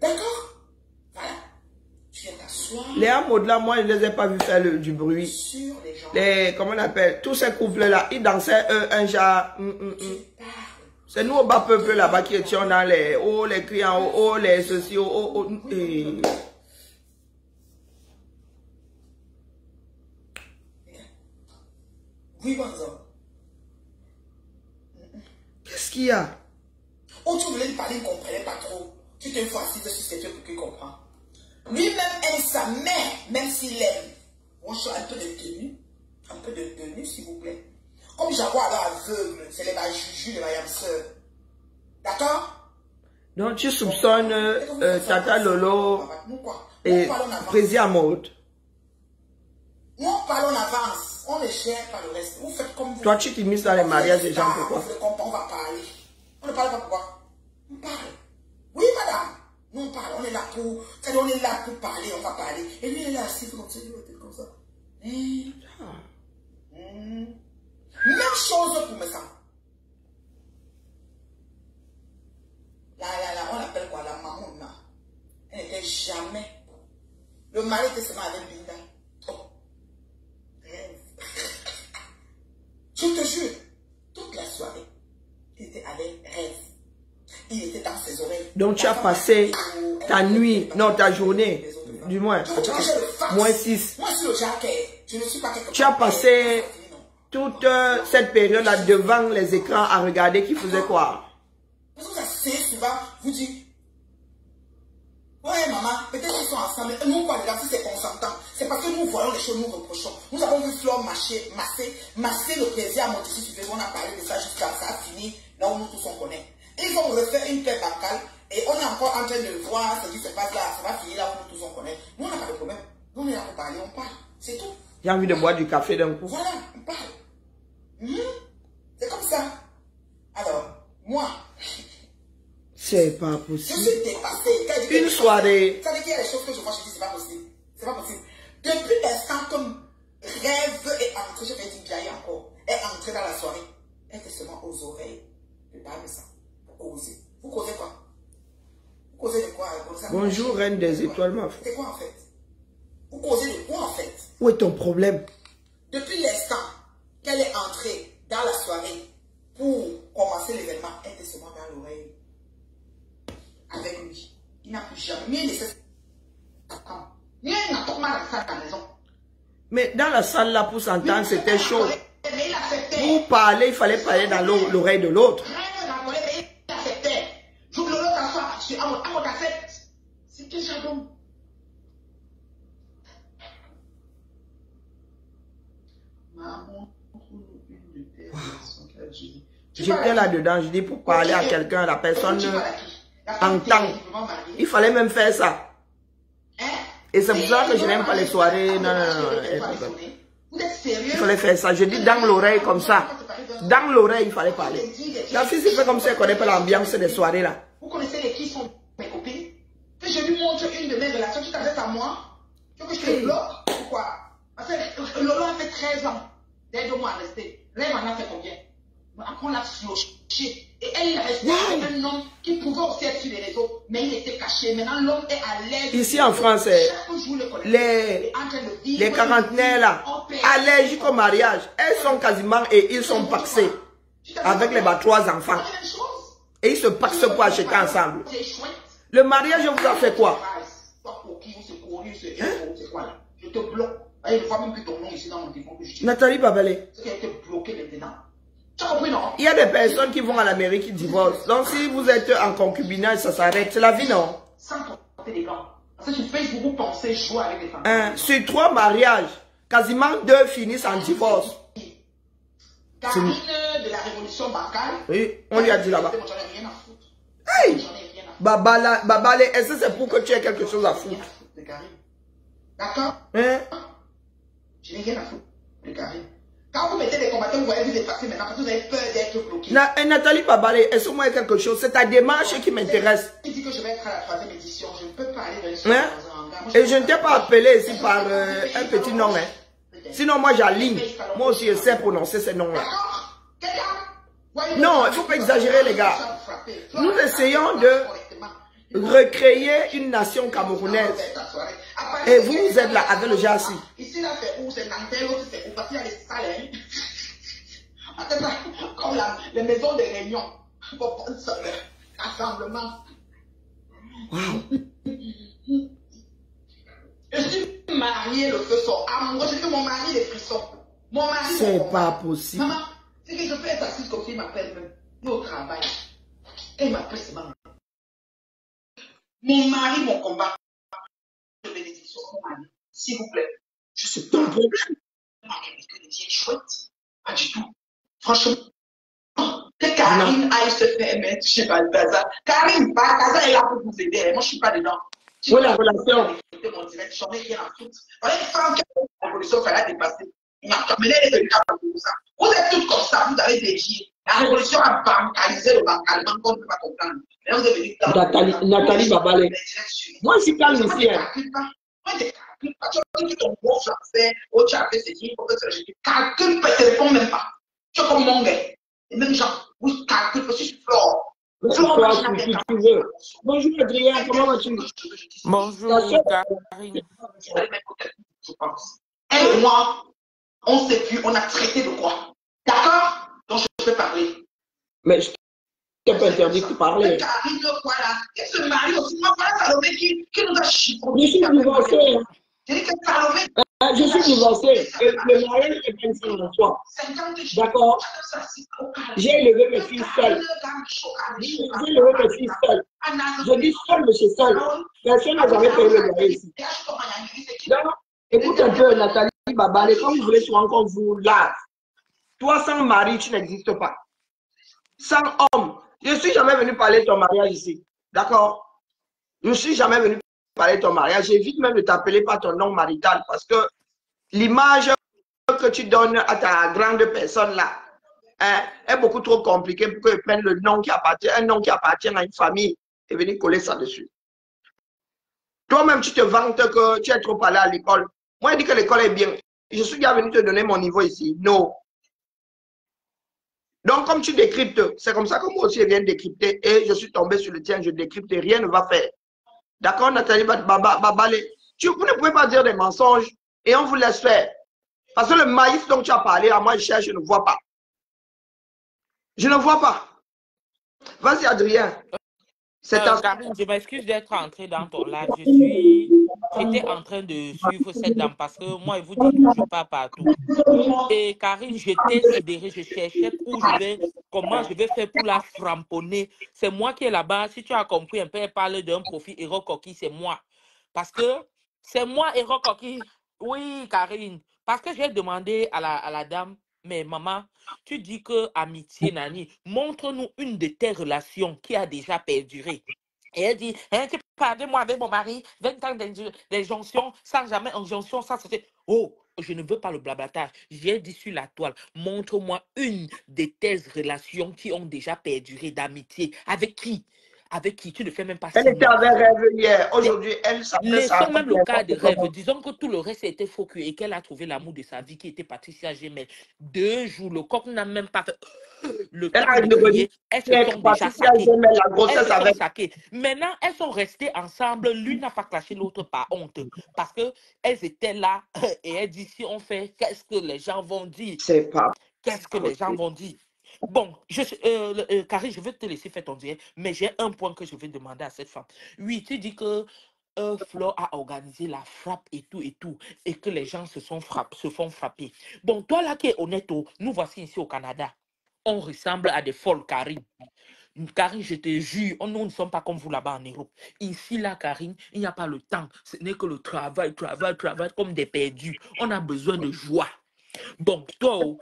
D'accord Voilà. Tu viens t'asseoir. Les âmes au-delà, moi, je ne les ai pas vus faire du bruit. Sur les gens. Les, comment on appelle Tous ces couples-là, ils dansaient un genre. Mm, mm, mm. C'est nous au bas peuple là-bas qui étions dans les hauts, les clients, oh, les ceci, oh, oh, et... Oui, Qu'est-ce qu'il y a? Oh, tu voulais lui parler, il ne comprenait pas trop. Tu t'es facile sur cette pour qu'il comprenne. Lui-même aime sa mère, même s'il aime. On cherche un peu de tenue. Un peu de tenue, s'il vous plaît. Comme Jaguar là aveugle, c'est les Juju, les Mayam D'accord? Donc tu soupçonnes euh, Tata Lolo et. Président Mode. Nous, on parle en avance. On ne gère pas le reste. Vous faites comme vous. Toi, tu t'immisces dans les mariages des gens, pourquoi? On on va parler. On ne parle pas pourquoi? On parle. Oui, madame. Nous, on parle. On est là pour... on est là pour parler. On va parler. Et lui, il est là assis comme ça. Il comme ça. Hein? Hmm. Même chose pour mes femmes. Là, là, là, on l'appelle quoi? La maman. Elle n'était jamais. Le mari était seulement avec Linda. Oh. Rêve. Je te jure, toute la soirée, il était avec rêve. Il était dans ses oreilles. Donc tu as passé ta nuit, non ta journée, du moins, moins 6. Moi, je suis le jacket. Je ne suis pas quelque Tu as passé toute euh, cette période-là devant les écrans à regarder qui faisait quoi? Souvent, vous dites, ouais maman, peut-être qu'ils sont ensemble, mais nous, quoi, les si c'est consentant. C'est parce que nous voyons les choses, nous reprochons. Nous avons vu Flore masser, masser, masser le plaisir à Montissi, tu on a parlé de ça jusqu'à ça fini, là où nous tous on connaît. Ils vont refaire une paix bacale, et on est encore en train de voir ce qui se passe là, ça va finir là où nous tous on connaît. Nous, on n'a pas de problème. Nous, on est là pour parler, on parle. C'est tout. J'ai envie de boire du café d'un coup. Voilà, on parle. Mhm. C'est comme ça. Alors, moi, C'est pas Je possible. suis dépassée. Je Une soirée. Ça veut dire qu'il y a des choses que je vois, je dis, c'est pas possible. C'est pas possible. Depuis l'instant que rêve est entré, je vais dire encore, est entré dans la soirée, elle était seulement aux oreilles de Dame ça. Vous causez quoi? Vous causez de quoi euh, Bonjour, reine des étoiles, ma. C'est quoi en fait? Vous causez de quoi en fait? Où est ton problème? Depuis l'instant qu'elle est entrée dans la soirée pour commencer l'événement, elle était seulement dans l'oreille avec lui. Il n'a plus jamais laissé. Mais dans la salle là, pour s'entendre, c'était chaud. Pour parler, il fallait parler dans l'o- l'oreille de l'autre. Rien de raconter, mais il acceptait. J'ouvre l'autre s'assoit sur Amon. Amon accepte. C'est quel jardin Maman, trouve une de J'étais là-dedans, je dis pour parler à quelqu'un, la personne entend. Il fallait même faire ça. Hein? Et c'est pour ça que je n'aime pas les soirées. Non, non, non. Il fallait faire ça. Je dis dans l'oreille comme ça. Dans l'oreille, il fallait parler. La fille s'est fait comme ça, elle connaît pas l'ambiance des soirées là. Vous connaissez les qui sont mes copines Que je lui montre une relations, tu t'adresses à moi Tu veux que je te bloque Pourquoi Parce que Lolo a fait 13 ans. D'aide moi à rester. Rêve en a fait combien? Après, on l'a fioché. Et elle, il est resté avec un homme qui pouvait aussi être sur les réseaux, mais il était caché. Maintenant, l'homme est à l'aise. Ici en France, le les, les quarantenaires là, allergiques au mariage, elles sont quasiment et ils sont paxés. avec les trois enfants. Et ils se paxent pour acheter ensemble. Le mariage vous a fait quoi? Qui, c'est pour lui, c'est c'est quoi là? Je te bloque. Ah, Il ne voit même plus ton nom ici dans mon téléphone que je tire. Nathalie Babelé, C'est qu'elle était bloquée maintenant. Tu as compris, non? Il y a des personnes qui vont à l'Amérique qui divorcent. Donc si vous êtes en concubinage, ça s'arrête. C'est la vie, non? Sans porter des gants. Parce que sur Facebook, vous pensez jouer avec les femmes. Hein, Sur trois mariages, quasiment deux finissent en divorce. Karine de la révolution bancale. Oui, on lui a dit là-bas. Hey Babala, Babale, est-ce que c'est pour que tu aies quelque chose à foutre? De. D'accord? Hein? Je n'ai rien à foutre de. Quand vous mettez les combattants, vous voyez vous effacer maintenant parce que vous avez peur d'être bloqué. Na- eh, Nathalie Babale, est-ce que moi il y a quelque chose? C'est ta démarche qui m'intéresse. Il dit que je vais être à la troisième édition. Je ne peux pas aller vers une Hein? Moi, Et je ne t'ai pas appelé ici par euh, un petit nom. Hein. Sinon, moi j'aligne. Moi aussi, je sais prononcer ces noms-là. D'accord Quelqu'un? Voyez Non, le- il faut pas exagérer, les gars. Nous essayons de recréer une nation camerounaise. Et vous, vous êtes là avec le Jassi. Ici, là, c'est où? C'est Nantel, l'autre, c'est où? Parce qu'il y a les salles. Attends, ça, Comme la, les maisons de réunion. Rassemblement. Je suis mariée, le feu sort. Amoureux, c'est que mon mari, les frissons. Mon mari, C'est pas possible. Maman, c'est que je peux être assise comme s'il m'appelle même. Est au travail. Et il m'appelle, c'est maman. Mon mari, mon combat. De bénédiction, mon mari. S'il vous plaît. Je suis pas un problème? Mariée avec une vieille chouette. Pas du tout. Franchement. T'es calme. Karine aille se faire mettre chez Balthazar. Karine, Balthazar est là pour vous aider. Moi, je ne suis pas dedans. Oui, la relation. Mon direct, j'en ai rien à foutre. Voilà une femme qui la révolution, il fallait dépasser. Les ça. Vous êtes toutes comme ça, vous avez dévié. La révolution a bancalisé le bancalement qu'on ne peut pas comprendre. Mais vous avez dit Nathalie, Nathalie Babalé. Moi, je suis calme ici. Hein. Moi, je calcule pas. Tu as dit ton bon français, oh, tu as fait ceci, il faut que je te calcule pas, tu réponds même pas. Tu es comme mon gars. Et même gens, vous calculez parce que je suis fort. Bonjour, tu Adrien, comment vas-tu Bonjour, Karine. Je pense. Elle et moi, on s'est vu, on a traité de quoi D'accord Donc je peux parler. Mais je t'ai pas interdit de parler. Karine, voilà. Elle se marie aussi. Moi, voilà Salomé qui, qui nous a chiffonné. Je suis divorcé. J'ai dit que Salomé. Euh, je suis divorcé. Et le mariage est fin en soi. D'accord J'ai élevé mes filles seules. J'ai élevé mes filles seules. Je dis seul, monsieur seul. Personne n'a jamais payé le loyer ici. Écoute un peu, Nathalie Babale, quand vous voulez souvent vous lave. Toi, sans mari, tu n'existes pas. Sans homme. Je ne suis jamais venu parler de ton mariage ici. D'accord? Je ne suis jamais venu parler de ton mariage. J'évite même de t'appeler par ton nom marital parce que l'image que tu donnes à ta grande personne là hein, est beaucoup trop compliquée pour que prenne le nom qui appartient, un nom qui appartient à une famille et venir coller ça dessus. Toi-même, tu te vantes que tu es trop allé à l'école. Moi, je dis que l'école est bien. Je suis bien venu te donner mon niveau ici. Non. Donc, comme tu décryptes, c'est comme ça que moi aussi je viens de décrypter et je suis tombé sur le tien, je décrypte, rien ne va faire. D'accord, Nathalie Babale? Tu, Vous ne pouvez pas dire des mensonges et on vous laisse faire. Parce que le maïs dont tu as parlé, à moi, je cherche, je ne vois pas. Je ne vois pas. Vas-y, Adrien. C'est euh, Karine, je m'excuse d'être entré dans ton live. Je suis, j'étais en train de suivre cette dame parce que moi, il vous que je pas partout. Et Karine, j'étais sidérée, je cherchais où je vais, comment je vais faire pour la framponner. C'est moi qui est là-bas. Si tu as compris un peu, elle parle d'un profil héros c'est moi. Parce que c'est moi, héros. Oui, Karine. Parce que j'ai demandé à la, à la dame, mais maman, tu dis que amitié, Nani, montre-nous une de tes relations qui a déjà perduré. Et elle dit, hein, tu parles de moi avec mon mari, 20 ans d'injonction, sans jamais injonction, sans c'était. Oh, je ne veux pas le blablatage. J'ai dit sur la toile, montre-moi une de tes relations qui ont déjà perduré d'amitié. Avec qui? Avec qui tu ne fais même pas Elle était avec rêve hier. Aujourd'hui, elle s'appelle Laissons même le cas de rêve. Disons que tout le reste était faux et qu'elle a trouvé l'amour de sa vie qui était Patricia Gemel. Deux jours, le coq n'a même pas fait. Le temps de crier, elles se sont déjà saquées. saquées. Maintenant, elles sont restées ensemble. L'une n'a pas clashé l'autre par honte. Parce qu'elles étaient là et elles disent si on fait, qu'est-ce que les gens vont dire? C'est pas. Qu'est-ce que les gens vont dire? Bon, je, euh, euh, je vais te laisser faire ton direct, mais j'ai un point que je vais demander à cette femme. Oui, tu dis que euh, Flo a organisé la frappe et tout et tout, et que les gens se, sont frappés, se font frapper. Bon, toi là qui es honnête, oh, nous voici ici au Canada. On ressemble à des folles, Karine. Karine, je te jure, nous ne sommes pas comme vous là-bas en Europe. Ici, là, Karine, il n'y a pas le temps. Ce n'est que le travail, travail, travail, comme des perdus. On a besoin de joie. Bon, toi, oh,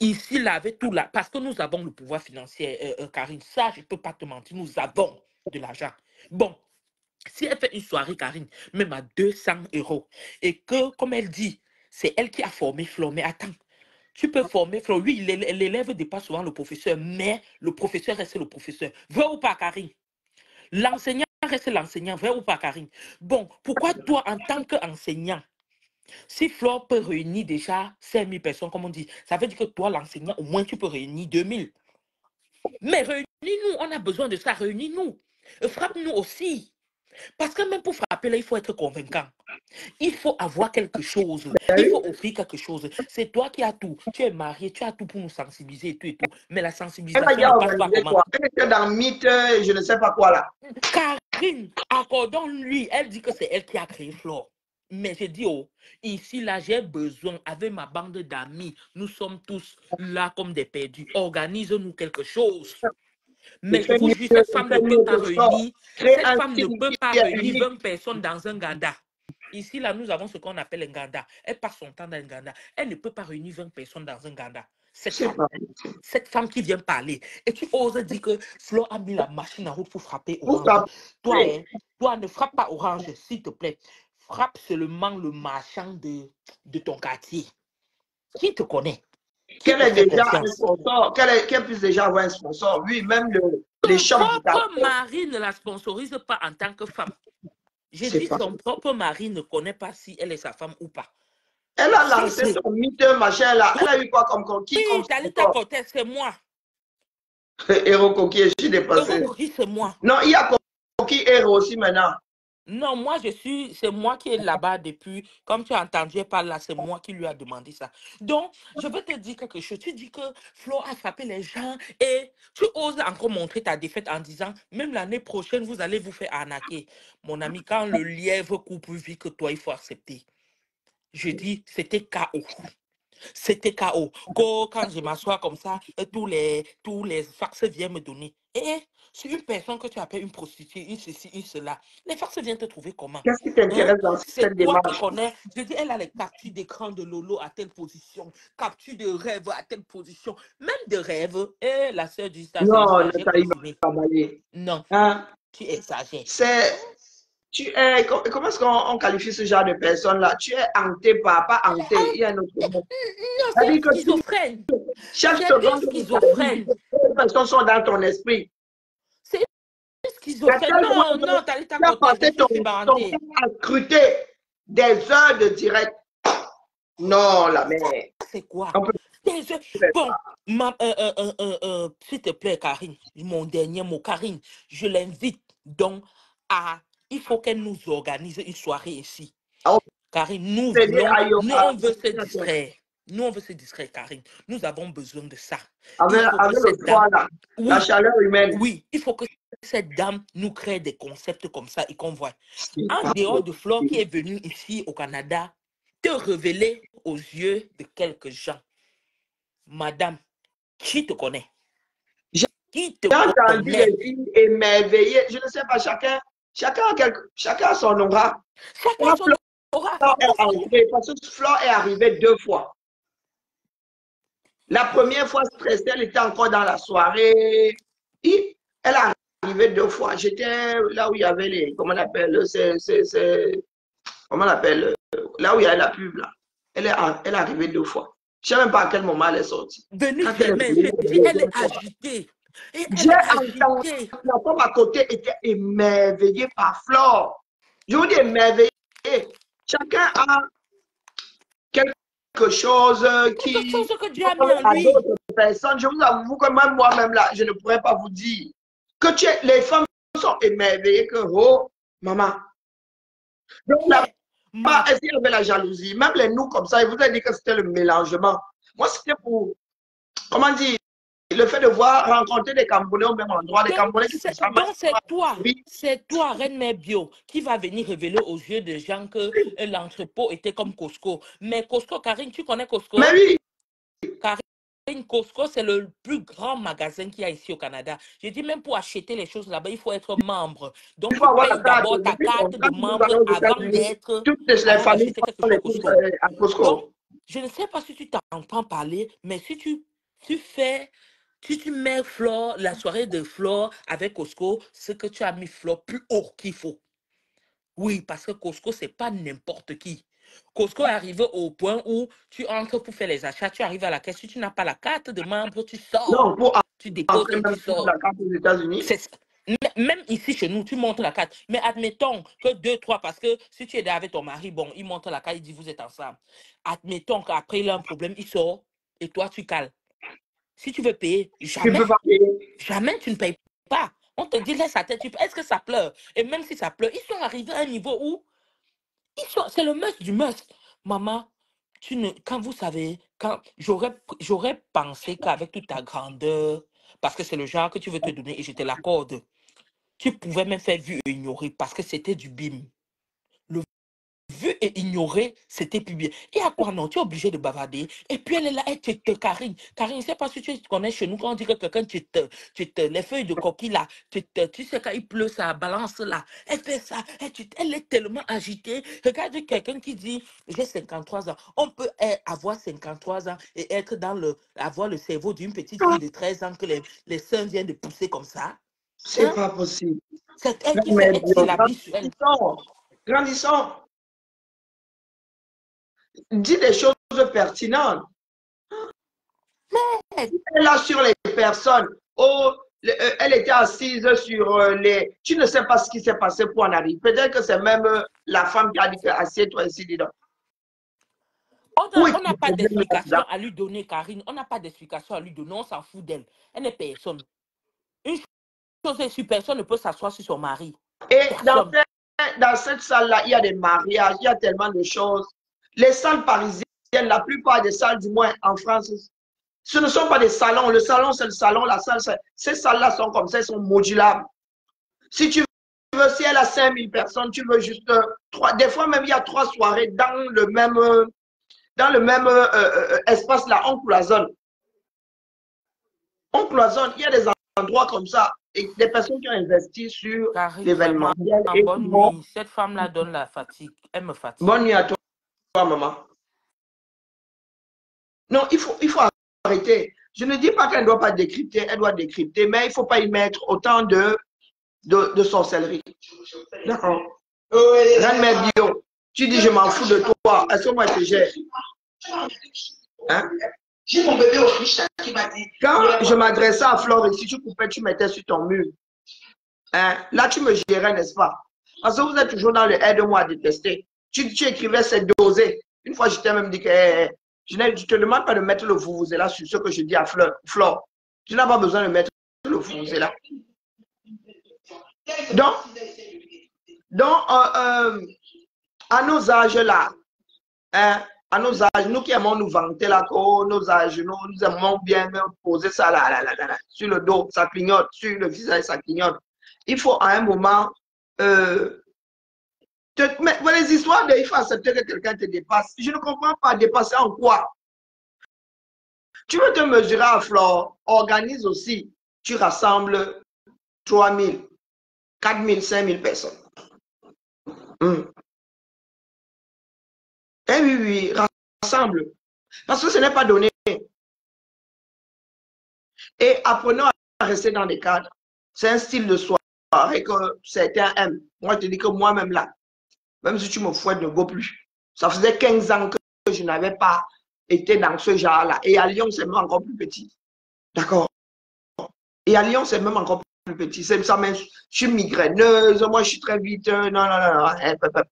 Ici, là, avec tout là, parce que nous avons le pouvoir financier, euh, euh, Karine, ça, je ne peux pas te mentir, nous avons de l'argent. Bon, si elle fait une soirée, Karine, même à 200 euros, et que, comme elle dit, c'est elle qui a formé Flo, mais attends, tu peux former Flo, oui, l'élève dépasse souvent le professeur, mais le professeur reste le professeur. Vrai ou pas, Karine? L'enseignant reste l'enseignant, vrai ou pas, Karine? Bon, pourquoi toi, en tant qu'enseignant, si Flore peut réunir déjà 5000 personnes, comme on dit, ça veut dire que toi, l'enseignant, au moins tu peux réunir 2000. Mais réunis-nous, on a besoin de ça, réunis-nous. Frappe-nous aussi. Parce que même pour frapper, là, il faut être convaincant. Il faut avoir quelque chose. Ben il faut offrir quelque chose. C'est toi qui as tout. Tu es marié, tu as tout pour nous sensibiliser et tout et tout. Mais la sensibilisation ne passe pas comment? Dans mythe, je ne sais pas quoi là. Karine, accordons-lui. Elle dit que c'est elle qui a créé Flore. Mais j'ai dit, oh, ici, là, j'ai besoin, avec ma bande d'amis, nous sommes tous là comme des perdus. Organise-nous quelque chose. Mais cette femme ne peut pas réunir, cette femme ne peut pas réunir 20 personnes dans un ganda. Ici, là, nous avons ce qu'on appelle un ganda. Elle passe son temps dans un ganda. Elle ne peut pas réunir 20 personnes dans un ganda. Cette femme, cette femme qui vient parler, et tu oses dire que Flo a mis la machine en route pour frapper Orange. Toi, hein, toi, ne frappe pas Orange, s'il te plaît. Frappe seulement le marchand de, de ton quartier. Qui te connaît? Te est déjà un sponsor, qu'elle puisse déjà avoir un sponsor? Oui, même le, les Son shops du propre mari ne la sponsorise pas en tant que femme. J'ai dit pas son propre mari ne connaît pas si elle est sa femme ou pas. Elle a lancé son mythe, machin là. Elle a eu quoi comme conquis, Oui, Talita Cortez, c'est moi. Héros coquille, je suis dépassé. Eurocoquille, c'est moi. Non, il y a coquille héros aussi maintenant. Non, moi, je suis, c'est moi qui est là-bas depuis, comme tu as entendu, parle là, c'est moi qui lui a demandé ça. Donc, je veux te dire quelque chose. Tu dis que Flo a frappé les gens et tu oses encore montrer ta défaite en disant, même l'année prochaine, vous allez vous faire arnaquer. Mon ami, quand le lièvre coupe plus vite que toi, il faut accepter. Je dis, c'était KO. C'était KO. Quand, je m'assois comme ça, tous les, tous les fax viennent me donner. Et c'est une personne que tu appelles une prostituée, une ceci, une cela. Les fax viennent te trouver comment? Qu'est-ce qui Hein? t'intéresse dans C'est cette démarche? connais. Je dis, elle a les captures d'écran de Lolo à telle position, capture de rêve à telle position, même de rêve. Et la sœur du ça, c'est Non, Nathalie continué. Babaye. Non, Hein? tu exagères. C'est. Tu es. com- Comment est-ce qu'on on qualifie ce genre de personne-là? Tu es hanté par, pas hanté. Il y a un autre mot. Non, c'est schizophrène. chaque seconde, schizophrène. les personnes sont dans ton esprit. C'est une schizophrène. C'est tel Non, non, Tu as passé ton, ton à scruter des heures de direct. Non, la mère. C'est quoi? Peut Bon, ma- euh, euh, euh, euh, euh, s'il te plaît, Karine, mon dernier mot, Karine, je l'invite donc à. Il faut qu'elle nous organise une soirée ici. Ah, Karine, nous voulons, nous on veut se distraire. Nous on veut se distraire, Karine. Nous avons besoin de ça. Avec, avec le froid, là, oui, la chaleur humaine. oui, il faut que cette dame nous crée des concepts comme ça et qu'on voit. En dehors de Flore qui est venue ici au Canada, te révéler aux yeux de quelques gens. Madame, qui te connaît? Qui te j'ai entendu les filles émerveillées. Je ne sais pas, chacun, chacun, a quelque, chacun a son aura. Chacun son Flore est arrivée, parce que Flore est arrivée deux fois. La première fois stressée, elle était encore dans la soirée. Et elle est arrivée deux fois. J'étais là où il y avait les, comment on appelle, c'est, c'est, c'est- comment on appelle, euh, là où il y a la pub, là. Elle est, elle est arrivée deux fois. Je ne sais même pas à quel moment elle est sortie. Quand elle est est agitée. J'ai entendu, la femme à côté était émerveillée par Flore. Je vous dis émerveillée. Chacun a quelque chose Quelque qui chose que Dieu a mis parle en à lui. d'autres personnes. Je vous avoue que même moi-même là, je ne pourrais pas vous dire que tu es- les femmes sont émerveillées que, oh, maman. Donc là, Mais pas, ma est-ce qu'il y avait la jalousie? Même les nous comme ça, ils vous ont dit que c'était le mélangement. Moi, c'était pour, comment dire, le fait de voir rencontrer des Camerounais au même endroit, des Camerounais qui c'est se donc c'est toi, Oui. c'est toi, Reine Mère Bio, qui va venir révéler aux yeux des gens que euh, l'entrepôt était comme Costco. Mais Costco, Karine, tu connais Costco? Mais oui, Karine, Costco, c'est le plus grand magasin qu'il y a ici au Canada. Je dis même pour acheter les choses là-bas, il faut être membre. Donc, tu faut avoir la payes carte. d'abord ta carte de membre avant d'être, toutes les, familles à Costco. à Costco. Donc, je ne sais pas si tu t'entends parler, mais si tu, tu fais, si tu mets Flore, la soirée de Flore avec Costco, c'est que tu as mis Flore plus haut qu'il faut. Oui, parce que Costco, c'est pas n'importe qui. Costco est arrivé au point où tu entres pour faire les achats, tu arrives à la caisse, si tu n'as pas la carte de membre, tu sors. Non, pour Tu tu sors. la carte aux États-Unis. Même ici chez nous, tu montres la carte. Mais admettons que deux, trois, parce que si tu es là avec ton mari, bon, il montre la carte, il dit vous êtes ensemble. Admettons qu'après il a un problème, il sort et toi tu cales. Si tu veux payer, jamais, pas payer. jamais tu ne payes pas. On te dit laisse sa tête, tu est-ce que ça pleure? Et même si ça pleure, ils sont arrivés à un niveau où c'est le must du must. Maman, tu ne, quand vous savez, quand j'aurais, j'aurais pensé qu'avec toute ta grandeur, parce que c'est le genre que tu veux te donner et je te l'accorde, tu pouvais même faire vu et ignorer parce que c'était du bim. Et ignorer, c'était plus bien. Et à quoi non? Tu es obligé de bavarder. Et puis elle est là, elle te, te Karine. Karine, je ne sais pas si tu connais chez nous, quand on dit que quelqu'un, tu te, tu te, les feuilles de coquille là, tu, te, tu sais, quand il pleut, ça balance là. Elle fait ça. Elle, tu- elle est tellement agitée. Regarde quelqu'un qui dit, j'ai 53 ans. On peut eh, avoir 53 ans et être dans le, avoir le cerveau d'une petite fille de 13 ans que les, les seins viennent de pousser comme ça. C'est Hein? pas possible. C'est elle qui fait, elle la bille sur elle. grandissons, grandissons. Dis des choses pertinentes. Elle est là sur les personnes. Oh, euh, elle était assise sur euh, les. Tu ne sais pas ce qui s'est passé pour en arriver. Peut-être que c'est même euh, la femme qui a dit que assieds-toi ici, dis donc. On Oui, n'a on n'a pas d'explication à lui donner, Karine. On n'a pas d'explication à lui donner. On s'en fout d'elle. Elle n'est personne. Une chose est sûre, personne ne peut s'asseoir sur son mari. Et dans cette salle-là, il y a des mariages, il y a tellement de choses. Les salles parisiennes, la plupart des salles, du moins en France, ce ne sont pas des salons. Le salon, c'est le salon. La salle. Ces salles-là sont comme ça, elles sont modulables. Si tu veux, si elle a 5000 personnes, tu veux juste euh, trois. Des fois, même, il y a trois soirées dans le même, euh, dans le même euh, euh, espace-là. On cloisonne. On cloisonne. Il y a des endroits comme ça. Et des personnes qui ont investi sur l'événement. Cette femme-là donne la fatigue. Elle me fatigue. Bonne nuit à toi, maman. Non, il faut, il faut arrêter. Je ne dis pas qu'elle ne doit pas décrypter, elle doit décrypter, mais il ne faut pas y mettre autant de, de, de sorcellerie. D'accord. Bio, tu dis je m'en fous de toi. Est-ce que moi je te gère? Hein? J'ai mon bébé au riche qui m'a dit. Quand je m'adressais à Flore ici, tu coupais, tu mettais sur ton mur. Hein? Là, tu me gérais, n'est-ce pas? Parce que vous êtes toujours dans le aide-moi à détester. Tu, tu écrivais, c'est dosé. Une fois, je t'ai même dit que eh, je ne te demande pas de mettre le là sur ce que je dis à Fleur. Flore. Tu n'as pas besoin de mettre le là. Donc, donc euh, euh, à nos âges-là, hein, à nos âges, nous qui aimons nous vanter là, que nos âges, nous, nous aimons bien poser ça là, là, là, là, là, sur le dos, ça clignote, sur le visage, ça clignote. Il faut à un moment, euh, mais, les histoires de il faut accepter que quelqu'un te dépasse. Je ne comprends pas dépasser en quoi? Tu veux te mesurer à Flore, organise aussi, tu rassembles 3 000, 4 000, 5 000 personnes. Hum. Eh oui, oui, rassemble. Parce que ce n'est pas donné. Et apprenons à rester dans des cadres. C'est un style de soirée que certains aiment. Moi, je te dis que moi-même là, même si tu me fouettes, ne go plus. Ça faisait 15 ans que je n'avais pas été dans ce genre-là. Et à Lyon, c'est même encore plus petit. D'accord Et à Lyon, c'est même encore plus petit. C'est ça, même, je suis migraineuse, moi, je suis très vite. euh, Non, non, non, non.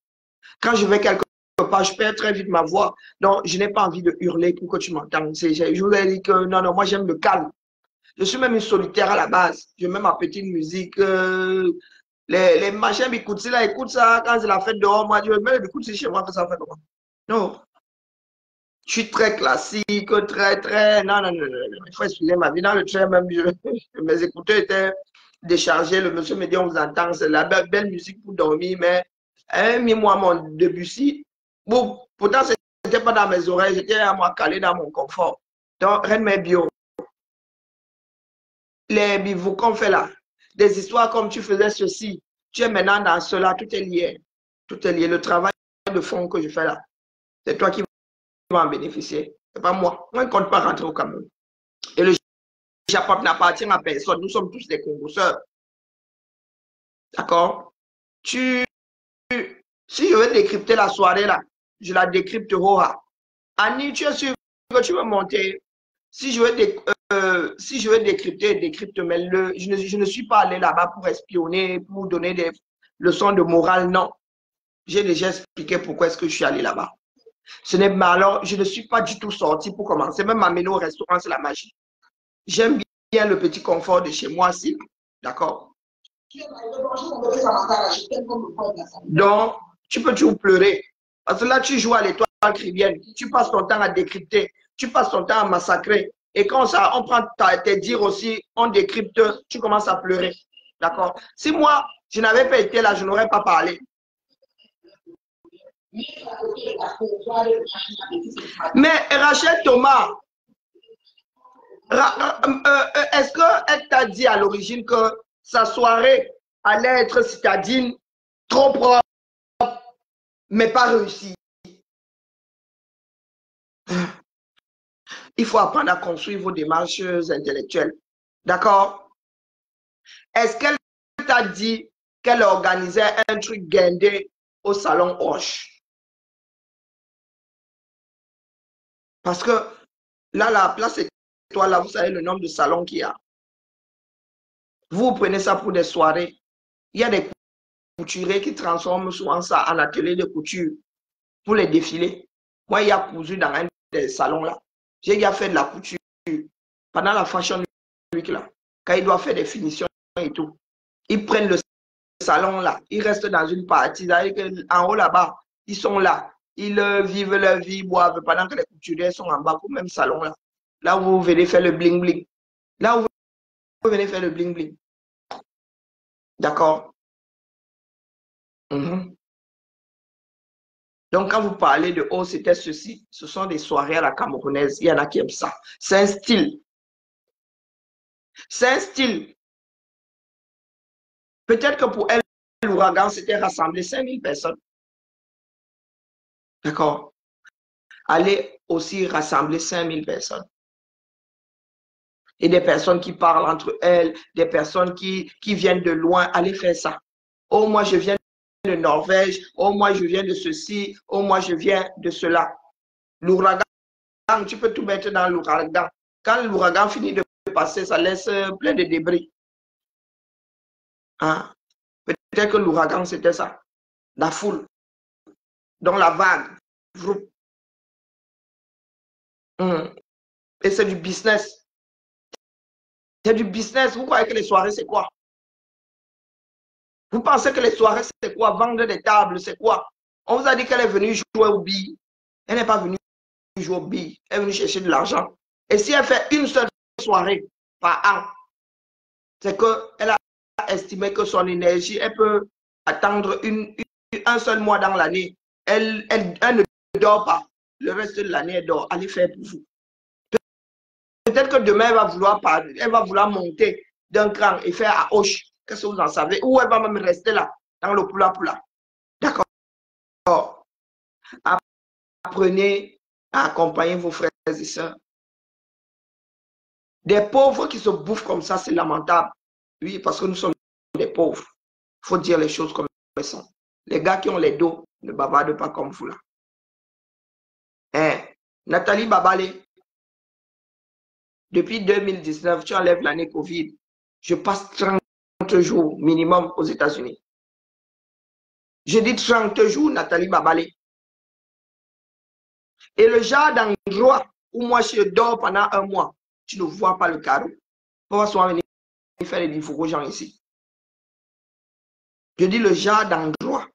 Quand je vais quelque part, je perds très vite ma voix. Donc, je n'ai pas envie de hurler pour que tu m'entendes. Je vous ai dit que non, non, moi, j'aime le calme. Je suis même une solitaire à la base. Je mets ma petite musique. Euh, les, les machins m'écoutent là, écoute ça. Quand c'est la fête dehors, moi, je mets écoute chez moi, que ça fait comment? Non. Je suis très classique, très, très. Non, non, non, non. Il faut excuser ma vie. Dans le train, même, je, mes écouteurs étaient déchargés. Le monsieur me dit on vous entend, c'est la belle, belle musique pour dormir, mais hein, mis-moi mon Debussy. Bon, pourtant, ce n'était pas dans mes oreilles, j'étais à moi calé dans mon confort. Donc, Reine mes bio. Les bivous qu'on fait là, des histoires comme tu faisais ceci, tu es maintenant dans cela, tout est lié. Tout est lié. Le travail de fond que je fais là, c'est toi qui vas en bénéficier. C'est pas moi. Moi, je ne compte pas rentrer au Cameroun. Et le Japon n'appartient à personne. Nous sommes tous des Congoseurs. D'accord? Tu, si je veux décrypter la soirée là, je la décrypte Roha. Annie, tu es sûr que tu veux monter si je veux, dé, euh, si je veux décrypter, décrypte, mais le, je, ne, je ne suis pas allé là-bas pour espionner, pour donner des leçons de morale, non. J'ai déjà expliqué pourquoi est-ce que je suis allé là-bas. Ce n'est alors, je ne suis pas du tout sorti pour commencer. Même m'amener au restaurant, c'est la magie. J'aime bien le petit confort de chez moi, si. D'accord Donc, tu peux toujours pleurer. Parce que là, tu joues à l'étoile caribéenne. Tu passes ton temps à décrypter. Tu passes ton temps à massacrer. Et quand ça, on prend tes dires aussi, on décrypte, tu commences à pleurer. D'accord? Si moi, je n'avais pas été là, je n'aurais pas parlé. Mais Rachel Thomas, euh, euh, est-ce qu'elle t'a dit à l'origine que sa soirée allait être citadine, trop propre, mais pas réussie? Il faut apprendre à construire vos démarches intellectuelles. D'accord? Est-ce qu'elle t'a dit qu'elle organisait un truc guindé au salon Hoche Parce que là, la place toi, là, vous savez le nombre de salons qu'il y a. Vous prenez ça pour des soirées. Il y a des couturiers qui transforment souvent ça en atelier de couture pour les défilés. Moi, il y a cousu dans un des salons là. J'ai déjà fait de la couture pendant la fashion week là. Quand il doit faire des finitions et tout. Ils prennent le salon là. Ils restent dans une partie. En haut là-bas, ils sont là. Ils euh, vivent leur vie, boivent pendant que les couturiers sont en bas, au même salon là. Là où vous venez faire le bling bling. Là où vous venez faire le bling bling. D'accord? Mhm. Donc, quand vous parlez de oh, c'était ceci, ce sont des soirées à la camerounaise. Il y en a qui aiment ça. C'est un style. C'est un style. Peut-être que pour elle, l'ouragan, c'était rassembler 5000 personnes. D'accord Allez aussi rassembler 5000 personnes et des personnes qui parlent entre elles, des personnes qui, qui viennent de loin, allez faire ça. Oh, moi, je viens de Norvège. Oh, moi, je viens de ceci. Oh, moi, je viens de cela. L'ouragan, tu peux tout mettre dans l'ouragan. Quand l'ouragan finit de passer, ça laisse plein de débris. Hein? Peut-être que l'ouragan, c'était ça. La foule. Dans la vague. Hum. Et c'est du business. C'est du business. Vous croyez que les soirées, c'est quoi? Vous pensez que les soirées, c'est quoi? Vendre des tables, c'est quoi? On vous a dit qu'elle est venue jouer au billes. Elle n'est pas venue jouer au billes. Elle est venue chercher de l'argent. Et si elle fait une seule soirée par an, c'est qu'elle a estimé que son énergie, elle peut attendre un seul mois dans l'année. Elle, elle, elle, ne dort pas. Le reste de l'année, elle dort. Allez faire pour vous. Peut-être que demain, elle va vouloir parler, elle va vouloir monter d'un cran et faire à hoche. Qu'est-ce que vous en savez? Ou elle va même rester là, dans le poula poula. D'accord. Apprenez à accompagner vos frères et sœurs. Des pauvres qui se bouffent comme ça, c'est lamentable. Oui, parce que nous sommes des pauvres. Il faut dire les choses comme elles sont. Les gars qui ont les dos ne bavardent pas comme vous là. Hein? Nathalie Babale, depuis 2019, tu enlèves l'année Covid. Je passe 30 jours minimum aux États-Unis. Je dis 30 jours, Nathalie Babalé. Et le genre d'endroit où moi je dors pendant un mois, tu ne vois pas le carreau. Pour soit venir faire les diffos aux gens ici. Je dis le genre d'endroit.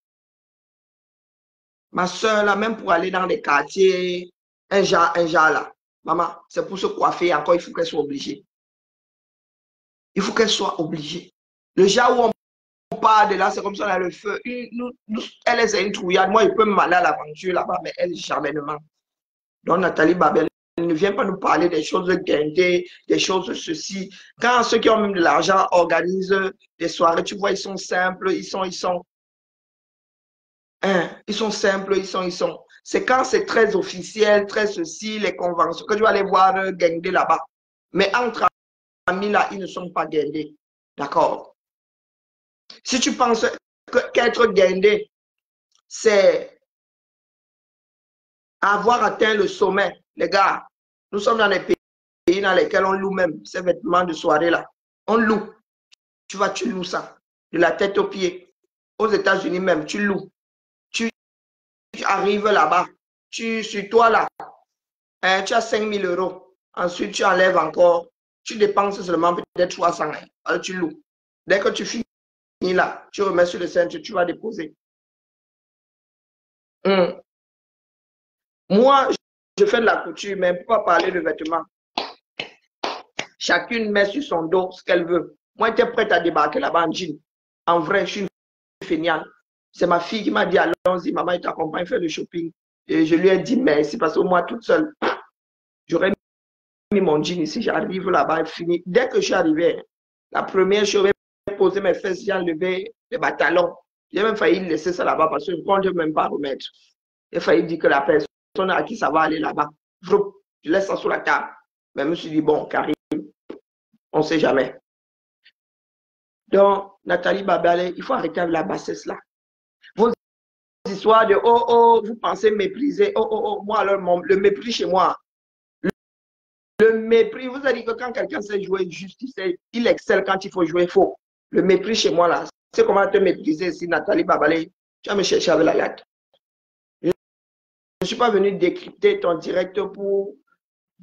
Ma soeur, là, même pour aller dans les quartiers, un genre, un genre là. Maman, c'est pour se coiffer encore, il faut qu'elle soit obligée. Il faut qu'elle soit obligée. Le genre où on part de là, c'est comme ça, on a le feu. elle est une trouillade. Moi, il peut m'aller à l'aventure là-bas, mais elle, jamais ne ment. Donc, Nathalie Babel ne vient pas nous parler des choses guindées, des choses ceci. Quand ceux qui ont même de l'argent organisent des soirées, tu vois, ils sont simples, ils sont, ils sont, hein, ils sont simples, ils sont, ils sont. C'est quand c'est très officiel, très ceci, les conventions, que tu vas aller voir euh, guindé là-bas. Mais entre amis là, ils ne sont pas guindés. D'accord? Si tu penses qu'être guindé, c'est avoir atteint le sommet, les gars, nous sommes dans des pays dans lesquels on loue même ces vêtements de soirée là. On loue. Tu vas, tu loues ça. De la tête aux pieds. Aux États-Unis même, tu loues tu arrives là-bas, tu, sur toi là, hein, tu as 5 000 euros. Ensuite, tu enlèves encore, tu dépenses seulement peut-être 300, hein, alors tu loues. Dès que tu finis là, tu remets sur le centre, tu vas déposer. Hum. Moi, je fais de la couture, mais pour parler de vêtements? Chacune met sur son dos ce qu'elle veut. Moi, j'étais prête à débarquer là-bas en jean. En vrai, je suis une feignante. C'est ma fille qui m'a dit, allons, allons-y, maman, il t'accompagne faire le shopping. Et je lui ai dit merci parce que moi, toute seule, j'aurais mis mon jean ici, j'arrive là-bas, fini. Dès que je suis arrivé, la première chose, posé mes fesses, j'ai enlevé les bâtons. J'ai même failli laisser ça là-bas parce que je ne compte même pas remettre. J'ai failli dire que la personne à qui ça va aller là-bas, je laisse ça sur la table. Mais je me suis dit, bon, Karim, on ne sait jamais. Donc, Nathalie Babale, il faut arrêter avec la bassesse là. Vos histoires de oh oh, vous pensez mépriser, oh oh oh, moi alors le mépris chez moi. Le, mépris, vous avez dit que quand quelqu'un sait jouer juste, il excelle quand il faut jouer faux. Le mépris chez moi là, c'est comment te mépriser si Nathalie Babale, tu vas me chercher avec la latte. Je ne suis pas venu décrypter ton direct pour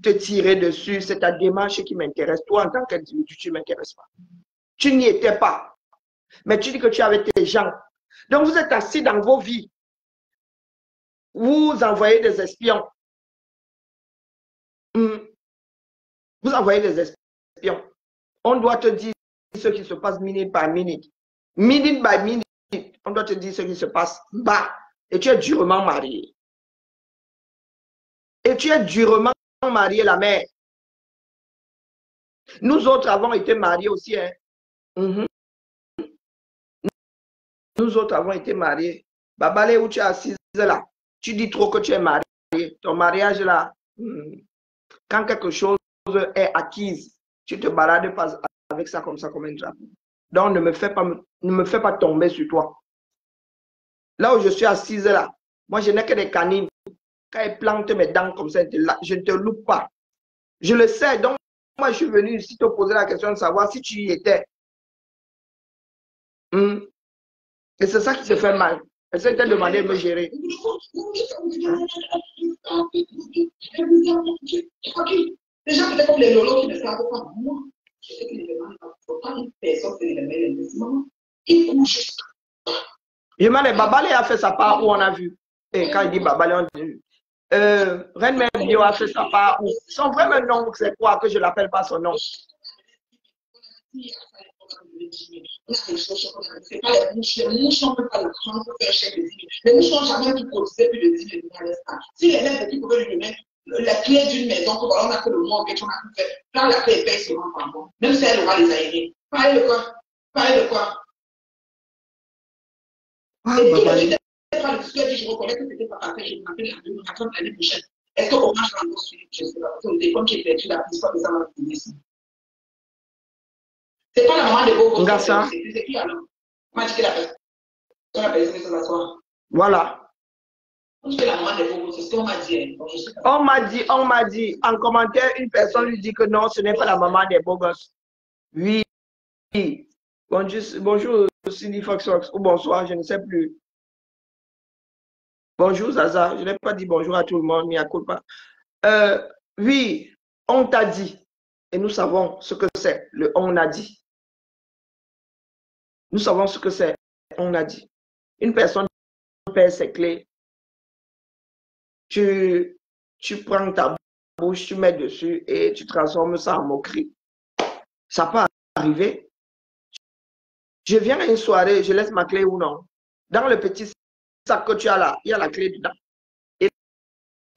te tirer dessus. C'est ta démarche qui m'intéresse. Toi, en tant qu'individu, tu ne m'intéresses pas. Tu n'y étais pas. Mais tu dis que tu es avec tes gens. Donc, vous êtes assis dans vos vies. Vous envoyez des espions. Hmm. Vous envoyez des espions. On doit te dire ce qui se passe minute par minute. Minute by minute, on doit te dire ce qui se passe bas. Et tu es durement marié. Et tu es durement marié, la mère. Nous autres avons été mariés aussi. Hein. Mhm. Nous autres avons été mariés. Babale, où tu es assise là, tu dis trop que tu es marié. Ton mariage là, hmm. quand quelque chose est acquise, tu te balades pas avec ça comme ça comme un drapeau. Donc ne me fais pas, ne me fais pas tomber sur toi. Là où je suis assise là, moi je n'ai que des canines. Quand elles plantent mes dents comme ça, je ne te loupe pas. Je le sais. Donc moi je suis venu ici te poser la question de savoir si tu y étais. Hmm. Et c'est ça qui se fait mal. Elle s'était demandé de me gérer. Je les pas ai Babalé a fait sa part où on a vu. Et quand il dit Babalé, on dit. Euh, Reine Bio a fait sa part où. Son vrai nom, c'est quoi que je ne l'appelle pas son nom? Les mouches. Ne pas le prendre faire chèque de 10 000. Les mouches n'ont jamais pu cotiser plus de 10 000 dans l'instant. Si les mêmes qui pouvaient lui mettre la clé d'une maison, que voilà, on a fait le mortgage, on a tout fait. Quand la paix paye seulement par mois, même si elle aura les aérés. Parlez de quoi? Parlez de quoi? Ah, Et bah, le bah, je reconnais que c'était pas parfait, je m'appelle la 2014 l'année prochaine. Est-ce que Orange va encore suivre Je ne sais pas. Parce que le téléphone qui est perdu, la piste, que ça va finir ici. C'est pas la maman de vos C'est qui alors? Moi, je dis que la personne, la personne s'assoit. Voilà. On m'a dit, on m'a dit, en commentaire, une personne lui dit que non, ce n'est pas la maman des beaux gosses. Oui. Bonjour, bonjour Cindy Fox ou bonsoir, je ne sais plus. Bonjour Zaza, je n'ai pas dit bonjour à tout le monde, mais à pas. Euh, oui, on t'a dit, et nous savons ce que c'est, le on a dit. Nous savons ce que c'est, on a dit. Une personne perd ses clés, tu, tu prends ta bouche, tu mets dessus et tu transformes ça en moquerie. Ça peut arriver. Je viens à une soirée, je laisse ma clé ou non. Dans le petit sac que tu as là, il y a la clé dedans. Et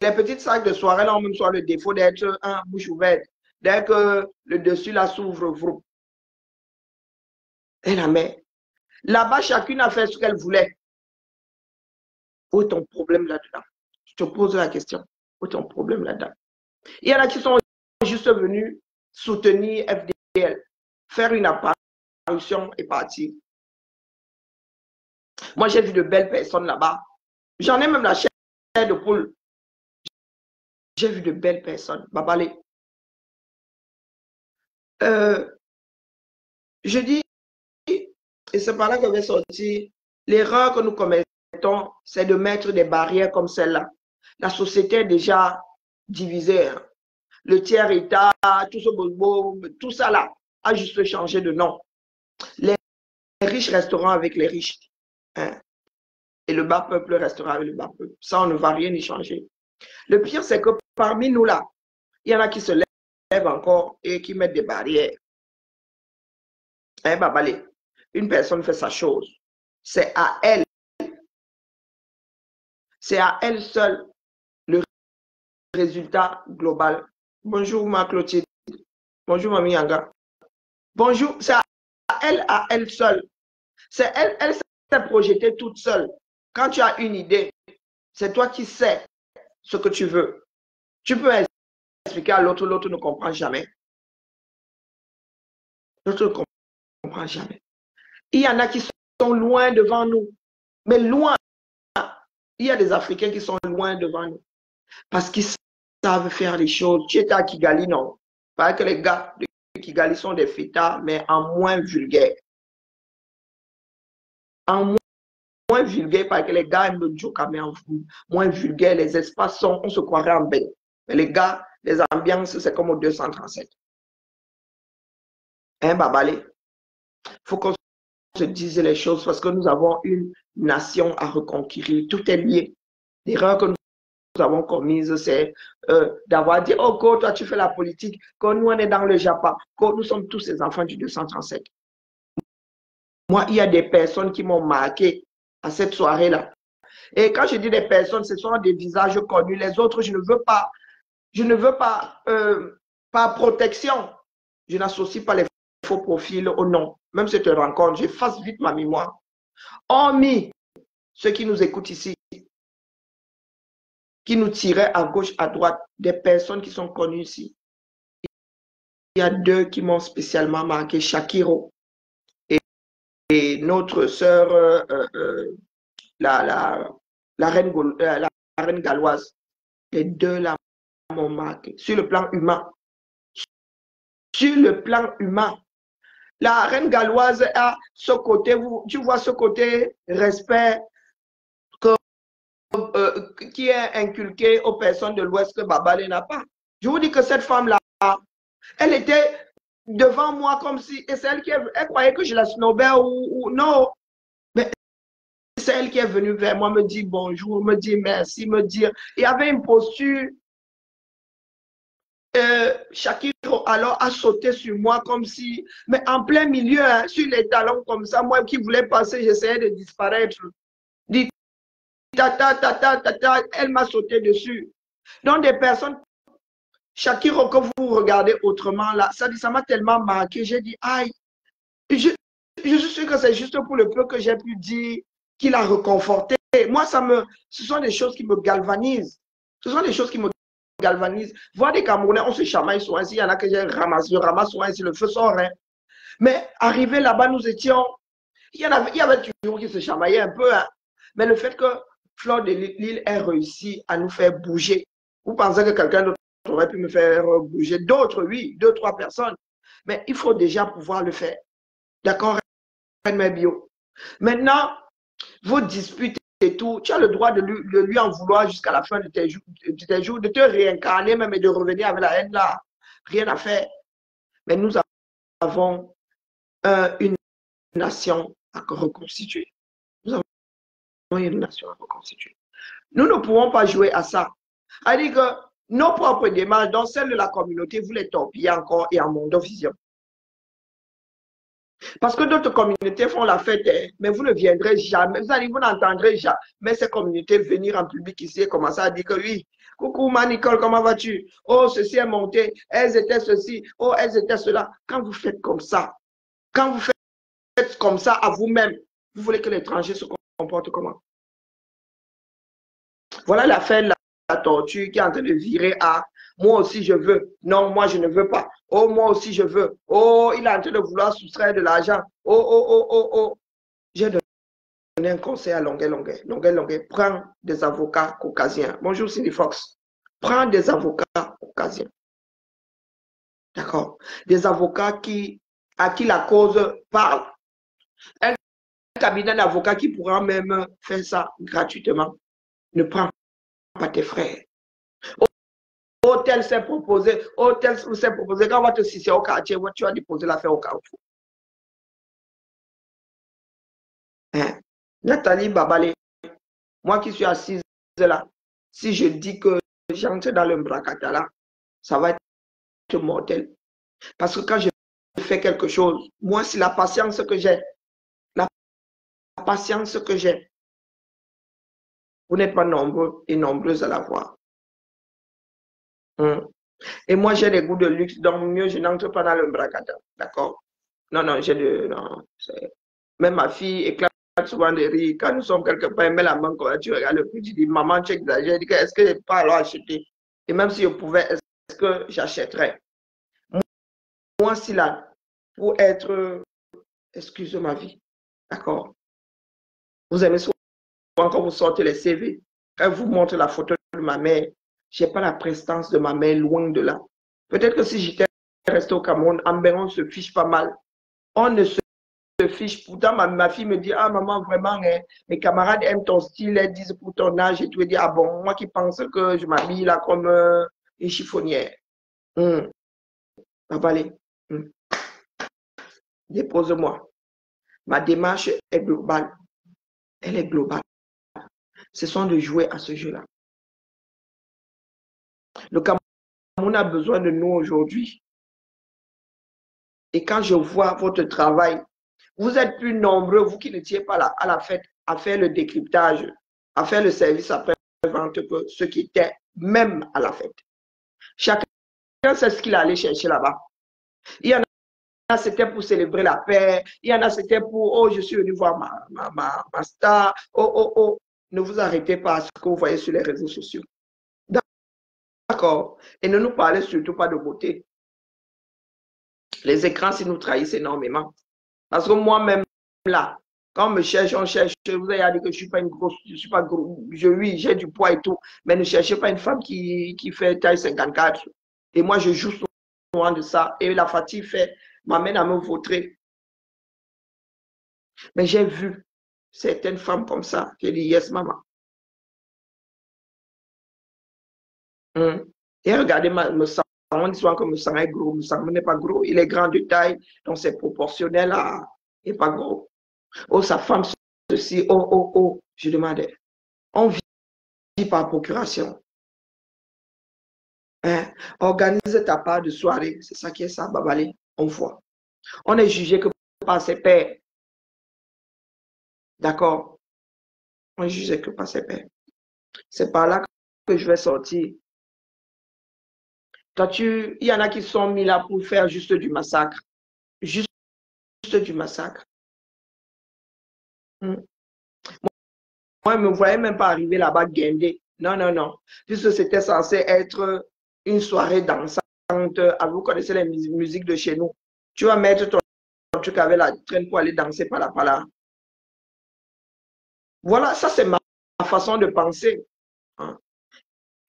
les petits sacs de soirée, là, ont même soit le défaut d'être un bouche ouverte. Dès que le dessus là s'ouvre, et la met. Là-bas, chacune a fait ce qu'elle voulait. Où est ton problème là-dedans? Te pose la question. Où est ton problème là-dedans? Il y en a qui sont juste venus soutenir FDL, faire une apparition et partir. Moi, j'ai vu de belles personnes là-bas. J'en ai même la chair de poule. J'ai vu de belles personnes. Babalé. Euh, je dis, et c'est par là que je vais sortir, l'erreur que nous commettons, c'est de mettre des barrières comme celle-là. La société est déjà divisée. Hein. Le tiers-État, tout ce tout ça là, a juste changé de nom. Les riches resteront avec les riches. Hein. Et le bas peuple restera avec le bas peuple. Ça, on ne va rien y changer. Le pire, c'est que parmi nous là, il y en a qui se lèvent encore et qui mettent des barrières. Hein, Babalé, une personne fait sa chose. C'est à elle c'est à elle seule le résultat global. Bonjour, ma Clotilde. Bonjour, Mamie Yanga. Bonjour, c'est à elle, à elle seule. C'est elle, elle s'est projetée toute seule. Quand tu as une idée, c'est toi qui sais ce que tu veux. Tu peux expliquer à l'autre, l'autre ne comprend jamais. L'autre ne comprend jamais. Il y en a qui sont loin devant nous, mais loin. Il y a des Africains qui sont loin devant nous parce qu'ils savent faire les choses. Tu étais à Kigali, non? Parce que les gars de Kigali sont des fêtards, mais en moins vulgaires. En moins vulgaire parce que les gars aiment le joke en moins vulgaire, les espaces sont, on se croirait en bain. Mais les gars, les ambiances, c'est comme au 237. Hein, Babalé? faut qu'on se dise les choses parce que nous avons une nation à reconquérir. Tout est lié. L'erreur que nous avons commise, c'est euh, d'avoir dit, oh, toi, tu fais la politique, quand nous, on est dans le Japon, quand nous sommes tous ces enfants du 237. Moi, il y a des personnes qui m'ont marqué à cette soirée-là. Et quand je dis des personnes, ce sont des visages connus. Les autres, je ne veux pas, je ne veux pas, euh, par protection, je n'associe pas les faux profils au nom. Même cette rencontre, j'efface vite ma mémoire. Hormis ceux qui nous écoutent ici, qui nous tiraient à gauche, à droite, des personnes qui sont connues ici. Il y a deux qui m'ont spécialement marqué, Shakiro et notre sœur, la, reine, galloise, les deux là m'ont marqué sur le plan humain. Sur le plan humain, la reine galloise a ce côté, tu vois ce côté respect qui est inculqué aux personnes de l'Ouest que Babale n'a pas. Je vous dis que cette femme-là, elle était devant moi comme si, et c'est elle qui elle croyait que je la snobais ou, non. Mais c'est elle qui est venue vers moi, me dit bonjour, me dit merci, me dire. Il y avait une posture. Euh, alors a sauté sur moi comme si, mais en plein milieu, hein, sur les talons comme ça, moi qui voulais passer, j'essayais de disparaître. Tata, tata, tata, elle m'a sauté dessus. Donc des personnes Shakiro, que vous regardez autrement là, ça m'a tellement marqué. J'ai dit, aïe, je, je suis sûr que c'est juste pour le peu que j'ai pu dire qu'il a reconforté. Moi, ça me, ce sont des choses qui me galvanisent. Ce sont des choses qui me galvanisent. Voir des Camerounais, on se chamaille souvent ici. Il y en a que j'ai ramassé, je ramasse souvent le feu sort. Hein. Mais arrivé là-bas, nous étions. Il y, en avait, il y avait toujours qui se chamaillaient un peu. Hein. Mais le fait que Flore de l'île ait réussi à nous faire bouger. Vous pensez que quelqu'un d'autre aurait pu me faire bouger? D'autres, oui, deux, trois personnes. Mais il faut déjà pouvoir le faire. D'accord, bio. Maintenant, vos disputes et tout, tu as le droit de lui, en vouloir jusqu'à la fin de tes, jours, de te réincarner même et de revenir avec la haine là. Rien à faire. Mais nous avons une nation à reconstituer. Nous avons une nation à reconstituer. Nous ne pouvons pas jouer à ça. C'est-à-dire que nos propres démarches, dans celle de la communauté, vous les torpillez encore et en monde vision. Parce que d'autres communautés font la fête, hein, mais vous ne viendrez jamais, vous vous n'entendrez jamais ces communautés venir en public ici et commencer à dire que oui, coucou ma Nicole, comment vas-tu? Oh, ceci est monté, elles étaient ceci, oh, elles étaient cela. Quand vous faites comme ça, quand vous faites comme ça à vous-même, vous voulez que l'étranger se comment? Voilà la fin de la tortue qui est en train de virer à moi aussi je veux. Non, moi je ne veux pas. Oh, moi aussi je veux. Oh, il est en train de vouloir soustraire de l'argent. Oh, oh, oh, oh, oh. J'ai donné un conseil à Longuet Longuet. Longuet Longuet, prends des avocats caucasiens. Bonjour Cindy Fox. Prends des avocats caucasiens. D'accord. Des avocats qui, à qui la cause parle. Cabinet d'avocats qui pourra même faire ça gratuitement. Ne prends pas tes frères. Hôtel s'est proposé, hôtel s'est proposé, quand on va te au quartier, tu vas déposer l'affaire au carrefour. Hein? Nathalie Babale, moi qui suis assise là, si je dis que j'entre dans le là, ça va être mortel. Parce que quand je fais quelque chose, moi, c'est la patience que j'ai. Patience que j'ai. Vous n'êtes pas nombreux et nombreuses à l'avoir. Hmm. Et moi, j'ai des goûts de luxe, donc mieux, je n'entre pas dans le bracata. D'accord? Non, non, j'ai de. Non, même ma fille éclate souvent des rires. Quand nous sommes quelque part, elle met la main comme tu regardes le prix, tu dis, maman, tu exagères. Je dis, est-ce que je n'ai pas alors acheter? Et même si je pouvais, est-ce que j'achèterais? Moi, si là, pour être. Excusez ma vie. D'accord? Vous aimez souvent quand vous sortez les CV, quand vous montre la photo de ma mère, je n'ai pas la prestance de ma mère loin de là. Peut-être que si j'étais resté au Cameroun, Amber, on se fiche pas mal. On ne se fiche. Pourtant, ma, fille me dit, ah maman, vraiment, hein, mes camarades aiment ton style, elles disent pour ton âge. Et tu veux dire, ah bon, moi qui pense que je m'habille là comme euh, une chiffonnière. Hum. allez. Hum. Dépose-moi. Ma démarche est globale. Elle est globale. Ce sont de jouer à ce jeu-là. Le Cameroun a besoin de nous aujourd'hui. Et quand je vois votre travail, vous êtes plus nombreux, vous qui ne tiez pas à la fête, à faire le décryptage, à faire le service après-vente que ceux qui étaient même à la fête. Chacun sait ce qu'il allait chercher là-bas. Il y en a, c'était pour célébrer la paix. Il y en a, c'était pour, oh, je suis venu voir ma, ma, ma star. Oh, oh, oh. Ne vous arrêtez pas à ce que vous voyez sur les réseaux sociaux. D'accord. Et ne nous parlez surtout pas de beauté. Les écrans, s'ils nous trahissent énormément. Parce que moi-même, là, quand on me cherche, on cherche. Vous avez dit que je ne suis pas une grosse, je suis pas gros, je, oui, j'ai du poids et tout. Mais ne cherchez pas une femme qui, qui fait taille 54. Et moi, je joue souvent de ça. Et la fatigue fait, m'amène à me vautrer. Mais j'ai vu certaines femmes comme ça. J'ai dit, yes, maman. Hum. Et regardez que me sang est gros. Me sang n'est pas gros. Il est grand de taille. Donc c'est proportionnel à. Il n'est pas gros. Oh, sa femme, ceci. Oh, oh, oh. Je demandais. On vit par procuration. Hein? Organise ta part de soirée. C'est ça qui est ça, Babalé. On voit. On est jugé que par ses pères. D'accord? On est jugé que par ses pères. C'est par là que je vais sortir tu, il y en a qui sont mis là pour faire juste du massacre. Juste, du massacre. Hmm. Moi, je ne me voyais même pas arriver là-bas guindé. Non, non, non. Puisque c'était censé être une soirée dansante. Ah, vous connaissez les musiques de chez nous. Tu vas mettre ton truc avec la traîne pour aller danser par là, par là. Voilà, ça c'est ma façon de penser. Hein.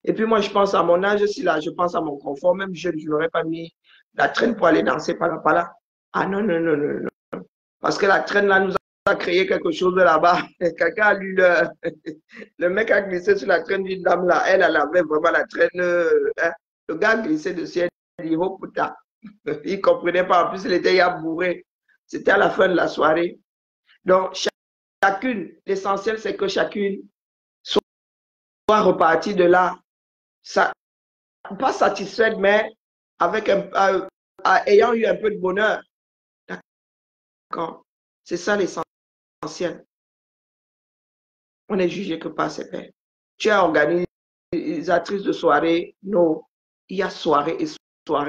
Et puis moi, je pense à mon âge aussi, là, je pense à mon confort. Même je n'aurais pas mis la traîne pour aller danser par là, par là. Ah non, non, non, non, non. Parce que la traîne, là, nous a créé quelque chose là-bas. Quelqu'un a lu le... le mec a glissé sur la traîne d'une dame, là. Elle, elle avait vraiment la traîne. Euh, hein. Le gars a glissé dessus, elle Il comprenait pas. En plus, il était bourré. C'était à la fin de la soirée. Donc, chacune, l'essentiel, c'est que chacune soit repartie de là pas satisfaite, mais avec un, euh, ayant eu un peu de bonheur. D'accord? C'est ça l'essentiel. On est jugé que par ses pères. Tu es organisatrice de soirée. Non, il y a soirée et soirée.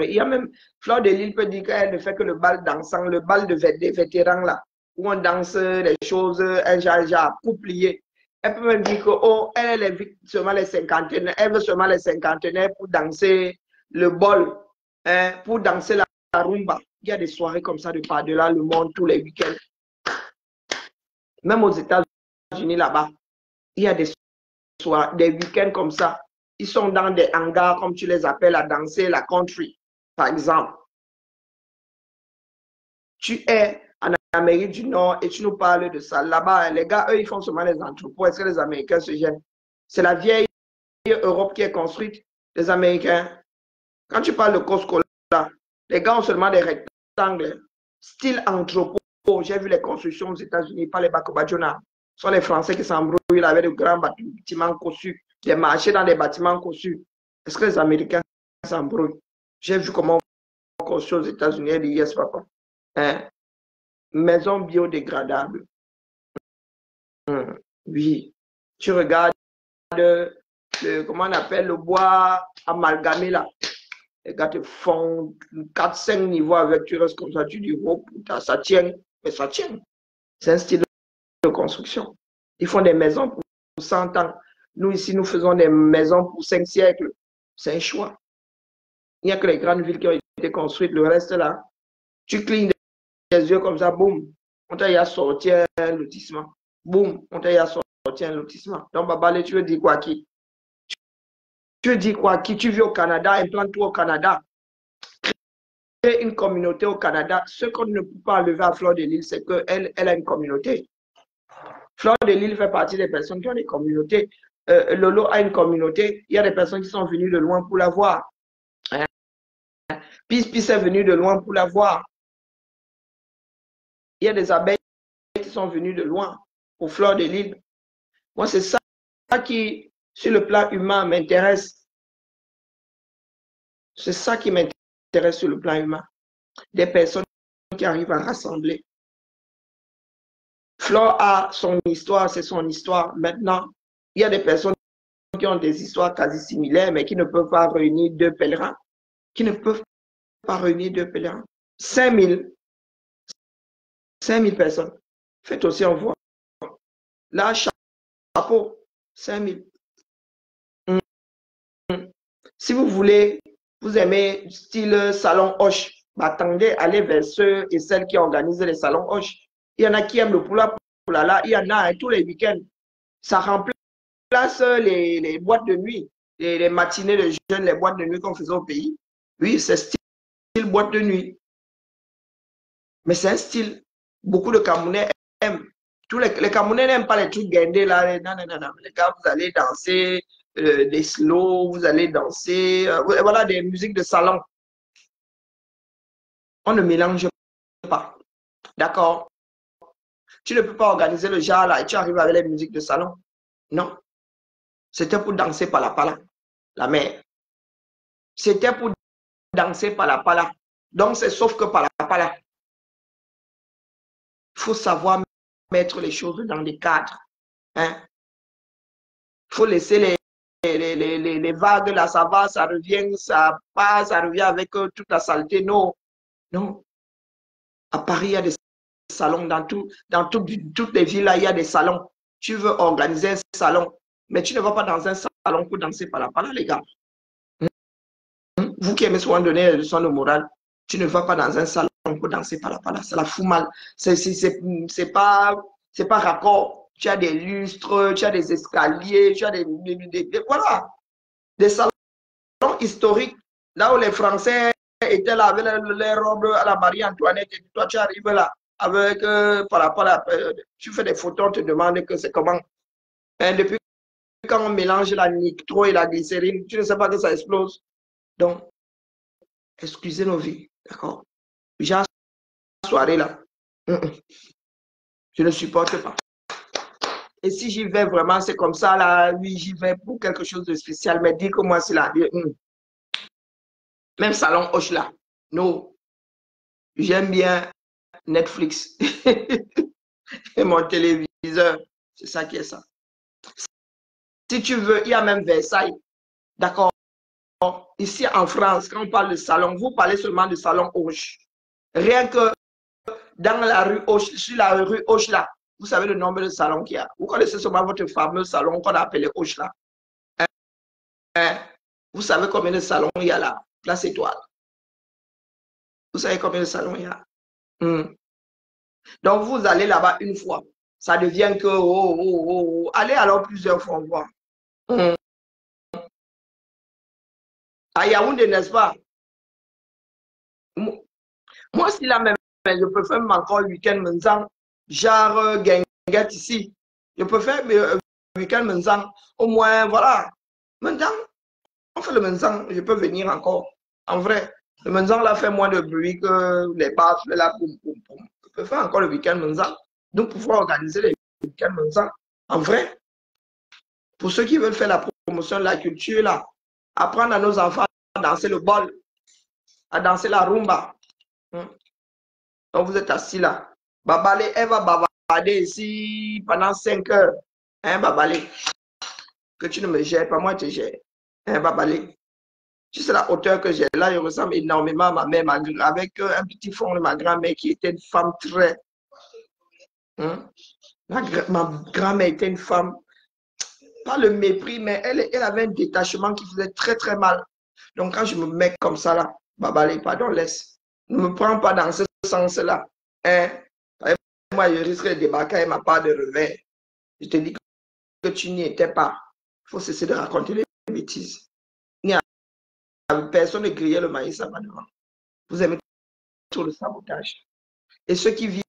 Il y a même, Fleur de Lille peut dire qu'elle ne fait que le bal dansant, le bal de vétérans là, où on danse les choses, un genre, couplier. Elle peut même dire que, oh, elle est seulement les cinquantenaires, elle veut seulement les cinquantenaires pour danser le bol, hein, pour danser la, rumba. Il y a des soirées comme ça de par-delà le monde tous les week-ends. Même aux États-Unis là-bas, il y a des soirées, des week-ends comme ça. Ils sont dans des hangars, comme tu les appelles, à danser la country, par exemple. Tu es Amérique du Nord et tu nous parles de ça. Là-bas, les gars, eux, ils font seulement les entrepôts. Est-ce que les Américains se gênent? C'est la vieille Europe qui est construite. Les Américains, quand tu parles de Costco, là, les gars ont seulement des rectangles, style entrepôt. J'ai vu les constructions aux États-Unis, pas les Bakobadjona. Ce sont les Français qui s'embrouillent avec de grands bâtiments cossus, des marchés dans des bâtiments cossus. Est-ce que les Américains s'embrouillent? J'ai vu comment on construit aux États-Unis. yes, papa. Hein? maison biodégradable. Hmm, oui, tu regardes de, comment on appelle, le bois amalgamé là. Les gars te font 4-5 niveaux avec, tu restes comme ça, tu dis, oh putain, ça tient, mais ça tient. C'est un style de construction. Ils font des maisons pour 100 ans. Nous, ici, nous faisons des maisons pour 5 siècles. C'est un choix. Il n'y a que les grandes villes qui ont été construites. Le reste, là, tu clignes des yeux comme ça, boum, on t'a sorti un lotissement. Boum, on t'a sorti un lotissement. Donc, Babale, tu veux dire quoi qui? Tu veux dire quoi qui? Tu vis au Canada, implante-toi au Canada. Crée une communauté au Canada. Ce qu'on ne peut pas enlever à Fleur de Lille, c'est qu'elle elle a une communauté. Fleur de Lille fait partie des personnes qui ont des communautés. Euh, Lolo a une communauté. Il y a des personnes qui sont venues de loin pour la voir. Hein? Pis Pis est venu de loin pour la voir. Il y a des abeilles qui sont venues de loin aux fleurs de l'île. Moi, c'est ça qui, sur le plan humain, m'intéresse. C'est ça qui m'intéresse sur le plan humain. Des personnes qui arrivent à rassembler. Flore a son histoire, c'est son histoire. Maintenant, il y a des personnes qui ont des histoires quasi similaires, mais qui ne peuvent pas réunir deux pèlerins. Qui ne peuvent pas réunir deux pèlerins. 5000, 5000 personnes. Faites aussi en voix. Là, chapeau, 5000. Hum. Si vous voulez, vous aimez style salon Hoche, attendez, allez vers ceux et celles qui organisent les salons Hoche. Il y en a qui aiment le poula poula il y en a hein, tous les week-ends. Ça remplace les, boîtes de nuit, les, matinées de jeunes, les boîtes de nuit qu'on faisait au pays. Oui, c'est style boîte de nuit. Mais c'est un style. Beaucoup de Camerounais aiment. Tous les, les Camerounais n'aiment pas les trucs guindés là. Non, non, non, non. Les gars, vous allez danser euh, des slow, vous allez danser, euh, voilà, des musiques de salon. On ne mélange pas. D'accord? Tu ne peux pas organiser le genre là et tu arrives avec les musiques de salon. Non. C'était pour danser par la pala, la mer. C'était pour danser par la pala. Donc, c'est sauf que par la pala. Il faut savoir mettre les choses dans des cadres. Hein? Il faut laisser les, les, les, les, vagues, là, ça va, ça revient, ça passe, ça revient avec euh, toute la saleté. Non, non. À Paris, il y a des salons dans, tout, dans toutes les villes, là, il y a des salons. Tu veux organiser un salon, mais tu ne vas pas dans un salon pour danser par la par les gars. Hmm? Vous qui aimez souvent donner des leçons de morale, tu ne vas pas dans un salon pour danser par la par là. Ça la fout mal. C'est pas, pas raccord. Tu as des lustres, tu as des escaliers, tu as des, voilà. Des salons historiques, là où les Français étaient là avec les, robes à la Marie-Antoinette, et toi tu arrives là avec, euh, par euh, tu fais des photos, on te demande que c'est comment. Depuis quand on mélange la nitro et la glycérine, tu ne sais pas que ça explose. Donc, excusez nos vies, d'accord? J'ai soirée là. Je ne supporte pas. Et si j'y vais vraiment, c'est comme ça, là, oui, j'y vais pour quelque chose de spécial, mais dis que moi, c'est là. Hmm. Même salon Hoche là. Non. J'aime bien Netflix. et mon téléviseur. C'est ça qui est ça. Si tu veux, il y a même Versailles. D'accord? Ici en France, quand on parle de salon, vous parlez seulement de salon Hoche. Rien que dans la rue Hoche, sur la rue Hoche là, vous savez le nombre de salons qu'il y a. Vous connaissez seulement votre fameux salon qu'on a appelé Hoche là. Hein? Hein? Vous savez combien de salons il y a là? Place étoile. Vous savez combien de salons il y a? Hmm. Donc vous allez là-bas une fois. Ça devient que, oh, oh, oh, oh. allez alors plusieurs fois voir. Hmm. À Yaoundé, n'est-ce pas? Moi, si la même, je peux faire encore le week-end maintenant, genre euh, Genguet ici. Je peux faire le euh, week-end maintenant. Au moins, voilà. Maintenant, on fait le maintenant, je peux venir encore. En vrai, le maintenant là fait moins de bruit que les baffes, là, boum, boum, boum. Je peux faire encore le week-end maintenant. Donc, pouvoir organiser les week-ends maintenant. En vrai, pour ceux qui veulent faire la promotion de la culture, là, apprendre à nos enfants à danser le bol, à danser la rumba. Hmm. Donc, vous êtes assis là. Babalé, elle va bavarder ici pendant 5 heures. Hein, Babalé? que tu ne me gères pas, moi, je te gère. Hein, Babalé? Juste la hauteur que j'ai là, je ressemble énormément à ma mère, avec euh, un petit fond de ma grand-mère qui était une femme très. Hein? Ma, grand-mère était une femme, pas le mépris, mais elle, elle avait un détachement qui faisait très très mal. Donc quand je me mets comme ça là, Babalé, pardon, laisse. Ne me prends pas dans ce sens-là. Hein? Moi, je risque de débarquer avec ma part de revers. Je te dis que tu n'y étais pas. Il faut cesser de raconter des bêtises. Personne ne grillait le maïs à Vous aimez tout le sabotage. Et ceux qui vivent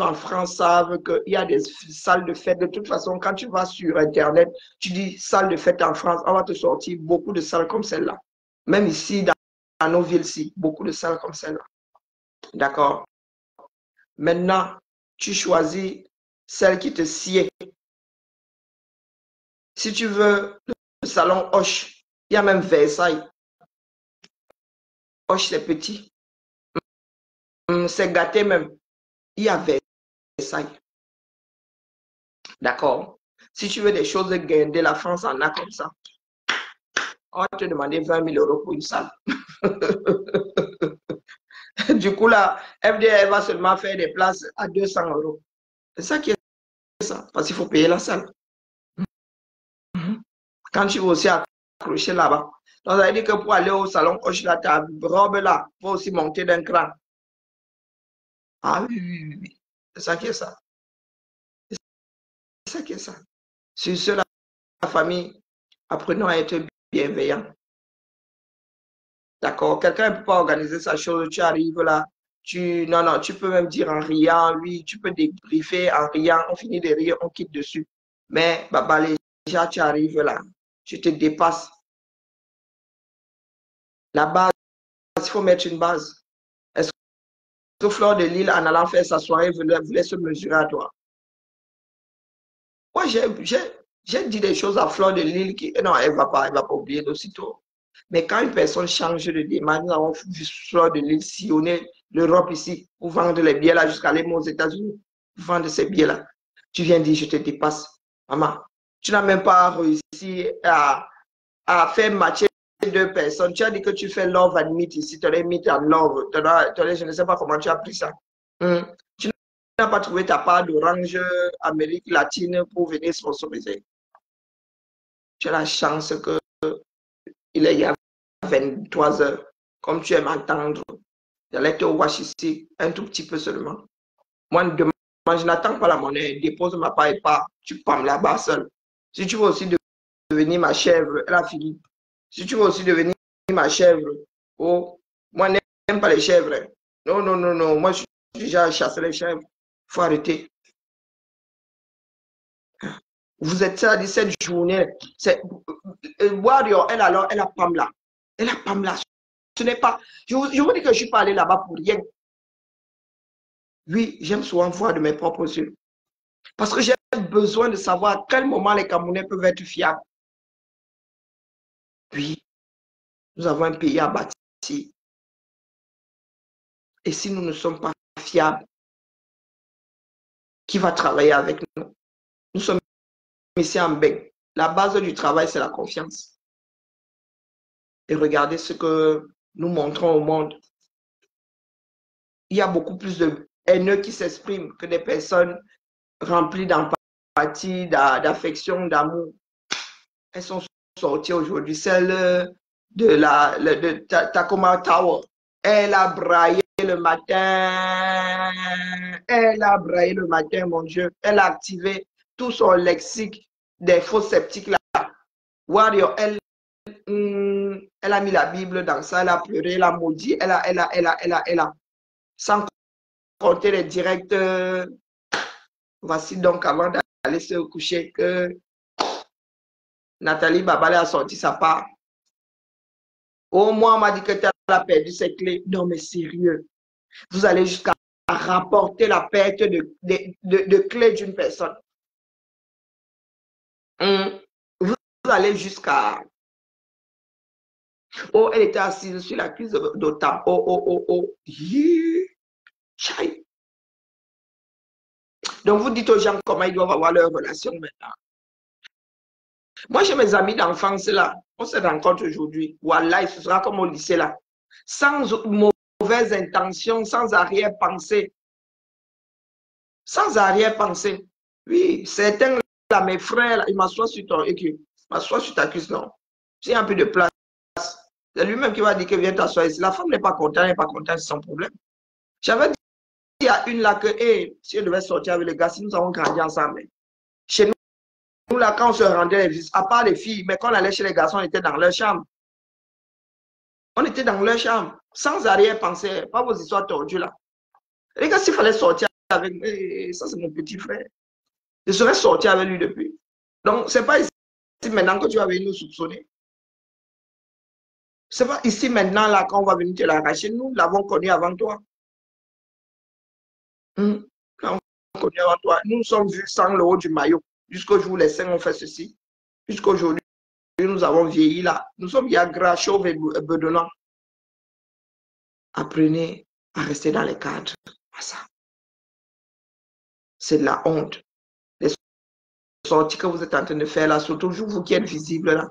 en France savent qu'il y a des salles de fête. De toute façon, quand tu vas sur Internet, tu dis salle de fête en France, on va te sortir beaucoup de salles comme celle-là. Même ici, dans, nos villes-ci, beaucoup de salles comme celle-là. D'accord? Maintenant, tu choisis celle qui te sied. Si tu veux le salon Hoche, il y a même Versailles. Hoche, c'est petit. Hum, c'est gâté même. Il y a Versailles. D'accord? Si tu veux des choses de la France en a comme ça. On va te demander 20 000 euros pour une salle. du coup, là, FDR va seulement faire des places à 200 euros. C'est ça qui est ça, parce qu'il faut payer la salle. Quand tu veux aussi accrocher là-bas. Donc, ça veut dire que pour aller au salon hoche là, ta robe là, faut aussi monter d'un cran. Ah oui, oui, oui. C'est ça qui est ça. C'est ça qui est ça. Sur cela, la famille, apprenons à être bienveillants. D'accord? Quelqu'un ne peut pas organiser sa chose, tu arrives là, tu, non, non, tu peux même dire en riant, oui, tu peux débriefer en riant, on finit de rire, on quitte dessus. Mais, bah, déjà, tu arrives là, tu te dépasses. La base, il faut mettre une base. Que Fleur de Lille, en allant faire sa soirée, voulait, voulait se mesurer à toi? Moi, j'ai dit des choses à Fleur de Lille qui, non, elle ne va pas, elle va pas oublier d'aussitôt. Mais quand une personne change de démarche, nous avons vu Fleur de Lille sillonner l'Europe ici pour vendre les billets là jusqu'à aller aux États-Unis pour vendre ces billets là. Tu viens dire, je te dépasse. Maman, tu n'as même pas réussi à, à faire matcher deux personnes. Tu as dit que tu fais love and meet ici, tu as meet and love. je ne sais pas comment tu as pris ça. Hmm. Tu n'as pas trouvé ta part d'orange Amérique latine pour venir sponsoriser. Tu as la chance que il est a 23 heures, comme tu aimes entendre. J'allais te watch ici un tout petit peu seulement. Moi, demain, je n'attends pas la monnaie. Dépose ma part et pas. Tu pars là-bas seul. Si tu veux aussi devenir ma chèvre, elle a fini. Si tu veux aussi devenir ma chèvre, oh, moi, n'aime pas les chèvres. Non, non, non, non. Moi, je suis déjà chassé les chèvres. Il faut arrêter. Vous êtes ça, cette journée. C'est, euh, Warrior, elle alors, elle a Pamela. Elle a Pamela. Ce n'est pas. Je vous, je vous dis que je ne suis pas allé là-bas pour rien. Oui, j'aime souvent voir de mes propres yeux. Parce que j'ai besoin de savoir à quel moment les Camerounais peuvent être fiables. Oui, nous avons un pays à bâtir. Et si nous ne sommes pas fiables, qui va travailler avec nous? Nous sommes ici en bec. La base du travail, c'est la confiance. Et regardez ce que nous montrons au monde. Il y a beaucoup plus de haineux qui s'expriment que des personnes remplies d'empathie, d'affection, d'amour. Elles sont sorties aujourd'hui. Celle de la de Tower. Elle a braillé le matin. Elle a braillé le matin, mon Dieu. Elle a activé tout son lexique des faux sceptiques là. Elle, hmm, elle a mis la Bible dans ça, elle a pleuré, elle a maudit, elle a, elle a, elle a, elle a, elle a, sans compter les directs. voici donc avant d'aller se coucher que Nathalie Babale a sorti sa part. Au moins, on m'a dit que tu as perdu ses clés. Non, mais sérieux. Vous allez jusqu'à rapporter la perte de, clés d'une personne. Hum, vous allez jusqu'à... Oh, elle était assise sur la cuisse d'Otam. Oh, oh, oh, oh. Donc, vous dites aux gens comment ils doivent avoir leur relation maintenant. Moi, j'ai mes amis d'enfance là. On se rencontre aujourd'hui. Voilà, ce sera comme au lycée là. Sans mauvaise intention, sans arrière-pensée. Sans arrière-pensée. Oui, certains là, mes frères, ils m'assoient sur ton écu. M'assoient sur ta cuisse, non. J'ai un peu de place. C'est lui-même qui va dire que viens t'asseoir ici. La femme n'est pas contente, elle n'est pas contente, c'est son problème. J'avais dit a une là que, hey, si je devais sortir avec les gars, si nous avons grandi ensemble. Nous, nous là, quand on se rendait à part les filles, mais quand on allait chez les garçons, on était dans leur chambre. On était dans leur chambre, sans arrière-pensée, pas vos histoires tordues là. Gars, s'il fallait sortir avec, hey, ça c'est mon petit frère. Je serais sorti avec lui depuis. Donc, c'est pas ici maintenant que tu vas venir nous soupçonner. C'est pas ici maintenant là qu'on va venir te l'arracher. Nous l'avons connu avant toi. Hmm. Connu avant toi. Nous sommes vus sans le haut du maillot. Jusqu'au jour où les saints ont fait ceci. Jusqu'aujourd'hui, nous avons vieilli là. Nous sommes gras, chauves et bedonnants. Apprenez à rester dans les cadres. C'est de la honte. Les sorties que vous êtes en train de faire là, surtout vous qui êtes visible là,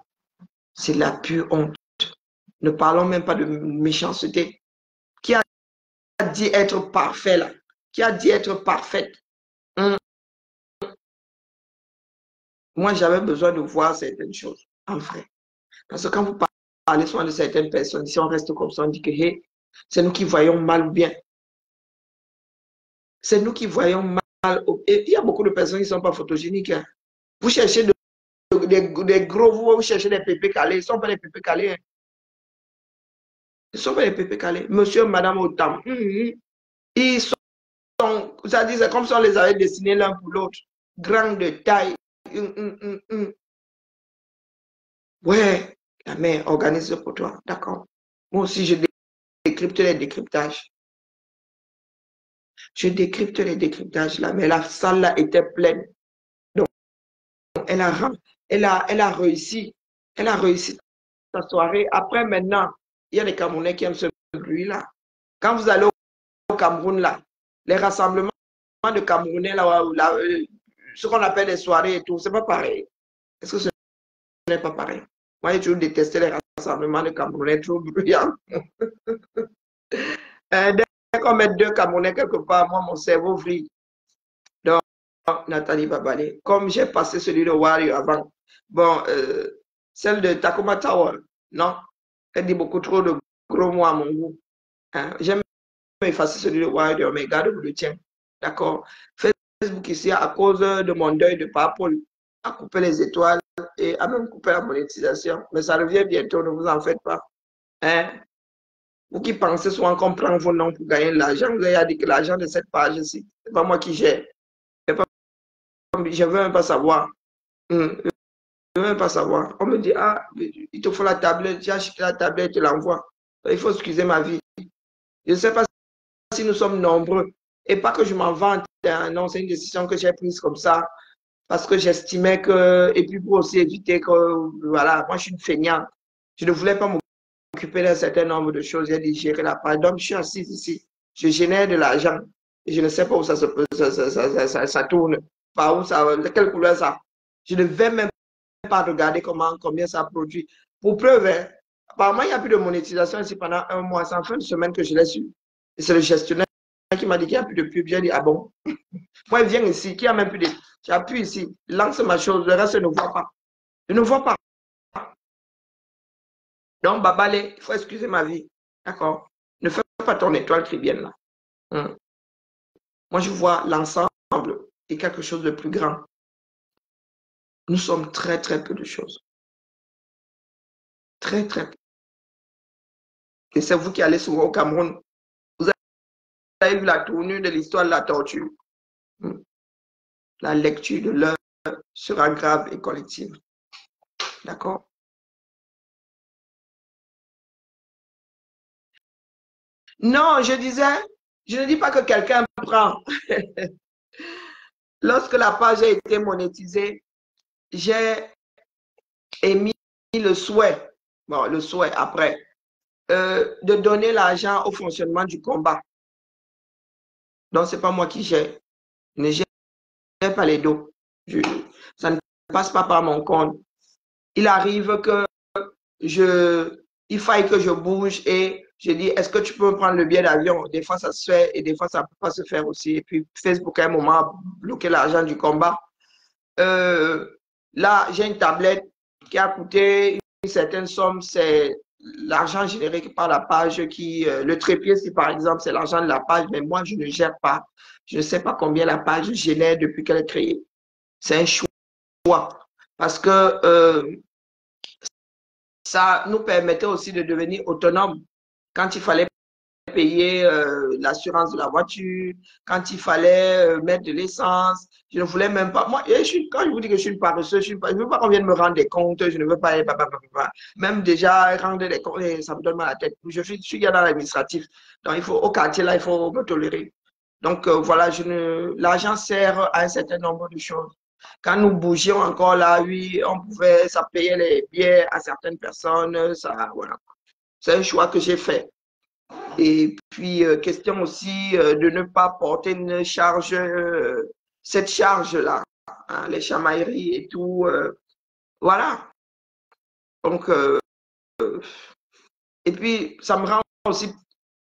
c'est de la pure honte. Ne parlons même pas de méchanceté. Qui a dit être parfait là? Qui a dit être parfaite? Hum. Moi, j'avais besoin de voir certaines choses en vrai. Parce que quand vous parlez souvent de certaines personnes, si on reste comme ça, on dit que c'est nous qui voyons mal ou bien. C'est nous qui voyons mal. Et il y a beaucoup de personnes qui ne sont pas photogéniques. Hein. Vous cherchez des, gros, vous, cherchez des pépés calés. Ils ne sont pas des pépés calés. Hein. Ils sont pas les pépés calés. Monsieur, madame, autant. Hum, hum. Ils sont, ça dit, c'est comme si on les avait dessinés l'un pour l'autre. Grand de taille. Hum, ouais, la mère organise pour toi. D'accord. Moi aussi, je décrypte les décryptages. Je décrypte les décryptages là, mais la salle là était pleine. Donc, elle a, elle a, réussi. Elle a réussi sa soirée. Après, maintenant, il y a des Camerounais qui aiment ce bruit-là. Quand vous allez au Cameroun, là, les rassemblements de Camerounais, là, euh, ce qu'on appelle les soirées et tout, c'est pas pareil. Est-ce que ce n'est pas pareil? Moi, j'ai toujours détesté les rassemblements de Camerounais trop bruyants. Euh, dès qu'on met deux Camerounais quelque part, moi, mon cerveau vrille. Donc, Nathalie Babale, comme j'ai passé celui de Wario avant, bon, euh, celle de Takoma Tower, non? Elle dit beaucoup trop de gros mots à mon goût. Hein? J'aime effacer celui de Wilder, mais garde-vous le tien. D'accord? Facebook ici, à cause de mon deuil de Papol, a coupé les étoiles et a même coupé la monétisation. Mais ça revient bientôt, ne vous en faites pas. Hein? Vous qui pensez souvent qu'on prend vos noms pour gagner de l'argent, vous avez dit que l'argent de cette page-ci, ce n'est pas moi qui gère. Je ne veux même pas savoir. Hum ne veux même pas savoir. On me dit, ah, il te faut la tablette, j'ai acheté la tablette, je te l'envoie. Il faut excuser ma vie. Je ne sais pas si nous sommes nombreux. Et pas que je m'en vante. Non, c'est une décision que j'ai prise comme ça, parce que j'estimais que, et puis pour aussi éviter que, voilà, moi je suis une feignante. Je ne voulais pas m'occuper d'un certain nombre de choses. J'ai dit, gérer la part. Donc je suis assise ici. Je génère de l'argent. Et je ne sais pas où ça, se, ça, ça, ça, ça tourne. Par où ça, quelle couleur ça. Je ne vais même pas regarder comment, combien ça produit. Pour preuve, hein, apparemment, il n'y a plus de monétisation ici pendant un mois. C'est en fin de semaine que je l'ai su. C'est le gestionnaire qui m'a dit qu'il n'y a plus de pub. J'ai dit, ah bon? Moi, il vient ici, qui a même plus de... J'appuie ici, lance ma chose, le reste ne voit pas. Je ne vois pas. Donc, Babale, il faut excuser ma vie. D'accord? Ne fais pas ton étoile vient là. Hum. Moi, je vois l'ensemble et quelque chose de plus grand. Nous sommes très, très peu de choses. Très, très peu. Et c'est vous qui allez souvent au Cameroun. Avez vu la tournure de l'histoire de la torture. Hmm. La lecture de l'heure sera grave et collective. D'accord? Non, je disais, je ne dis pas que quelqu'un prend. Lorsque la page a été monétisée, j'ai émis le souhait, bon, le souhait après, euh, de donner l'argent au fonctionnement du combat. Donc, ce n'est pas moi qui gère. Je ne gère pas les dos. ça ne passe pas par mon compte. il arrive que je, il faille que je bouge et je dis, est-ce que tu peux prendre le billet d'avion? Des fois, ça se fait et des fois, ça ne peut pas se faire aussi. Et puis, Facebook, à un moment, a bloqué l'argent du combat. Euh, là, j'ai une tablette qui a coûté une certaine somme. C'est l'argent généré par la page qui, euh, le trépied, si par exemple, c'est l'argent de la page, mais moi, je ne gère pas. Je ne sais pas combien la page génère depuis qu'elle est créée. C'est un choix. Parce que euh, ça nous permettait aussi de devenir autonomes quand il fallait payer euh, l'assurance de la voiture, quand il fallait euh, mettre de l'essence. Je ne voulais même pas. Moi, quand je vous dis que je suis une paresseuse, je, ne veux pas qu'on vienne me rendre des comptes, je ne veux pas. Même déjà, rendre des comptes, ça me donne mal à la tête. Je suis, je suis dans l'administratif. Donc, il faut, au quartier, là, il faut me tolérer. Donc, euh, voilà, je ne, l'argent sert à un certain nombre de choses. Quand nous bougions encore là, oui, on pouvait, ça payait les billets à certaines personnes, ça, voilà. C'est un choix que j'ai fait. Et puis, euh, question aussi euh, de ne pas porter une charge, euh, cette charge-là, hein, les chamailleries et tout. voilà. Donc, et puis, ça me rend aussi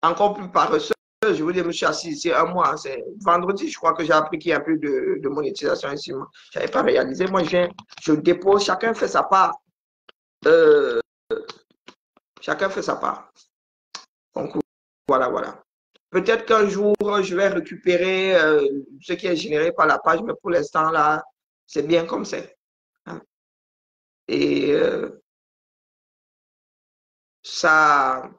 encore plus paresseux. Je vous dis, je me suis assis ici un mois. C'est vendredi, je crois que j'ai appris qu'il y a peu de, de monétisation ici. Je n'avais pas réalisé. Moi, je viens, je dépose, chacun fait sa part. chacun fait sa part. Donc, voilà, voilà. Peut-être qu'un jour, je vais récupérer euh, ce qui est généré par la page, mais pour l'instant, là, c'est bien comme c'est. Hein. Et euh, ça,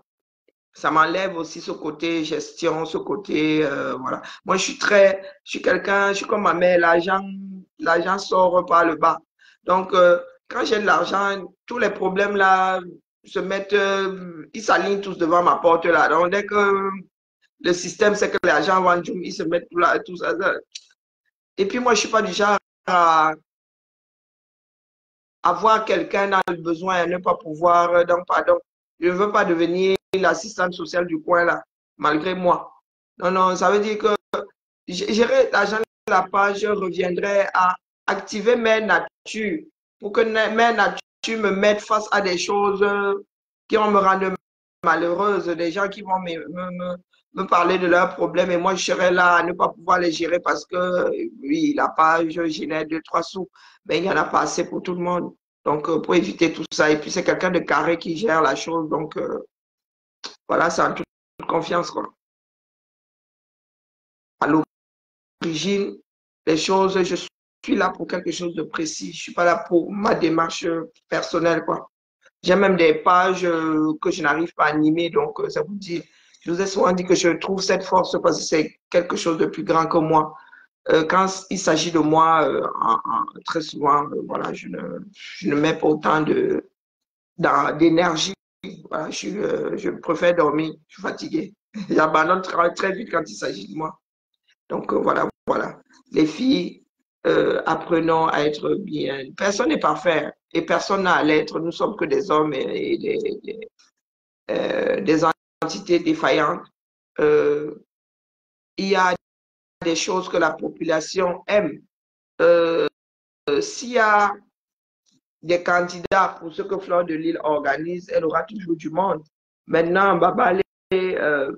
ça m'enlève aussi ce côté gestion, ce côté, euh, voilà. Moi, je suis très, je suis quelqu'un, je suis comme ma mère, l'argent, l'argent sort par le bas. Donc, quand j'ai de l'argent, tous les problèmes là, se mettent, euh, ils s'alignent tous devant ma porte là. Donc, dès que le système, c'est que les gens vendent, ils se mettent tout là, tout ça. Et puis, moi, je suis pas du genre à avoir quelqu'un dans le besoin et ne pas pouvoir. Euh, donc, pardon, je ne veux pas devenir l'assistante sociale du coin là, malgré moi. Non, non, ça veut dire que gérer l'argent de la page reviendrait à activer mes natures pour que mes natures me mettre face à des choses qui vont me rendre malheureuse, des gens qui vont me, parler de leurs problèmes et moi je serai là à ne pas pouvoir les gérer parce que oui, la page génère deux, trois sous, mais il n'y en a pas assez pour tout le monde. Donc, euh, pour éviter tout ça, et puis c'est quelqu'un de carré qui gère la chose, donc euh, voilà, c'est en toute confiance. Quoi. À l'origine, les choses, je suis là pour quelque chose de précis. Je suis pas là pour ma démarche personnelle, quoi. J'ai même des pages euh, que je n'arrive pas à animer, donc euh, ça vous dit. Je vous ai souvent dit que je trouve cette force parce que c'est quelque chose de plus grand que moi. Euh, quand il s'agit de moi, très souvent, voilà, je ne, je ne mets pas autant de d'énergie. Voilà, je, je préfère dormir. Je suis fatigué. J'abandonne très, très vite quand il s'agit de moi. Donc voilà, voilà. Les filles, euh, apprenons à être bien. Personne n'est parfait et personne n'a à l'être. Nous sommes que des hommes et, des, euh, des, entités défaillantes. Euh, il y a des choses que la population aime. S'il y a des candidats pour ce que Fleur de Lille organise, elle aura toujours du monde. Maintenant, Babalé, je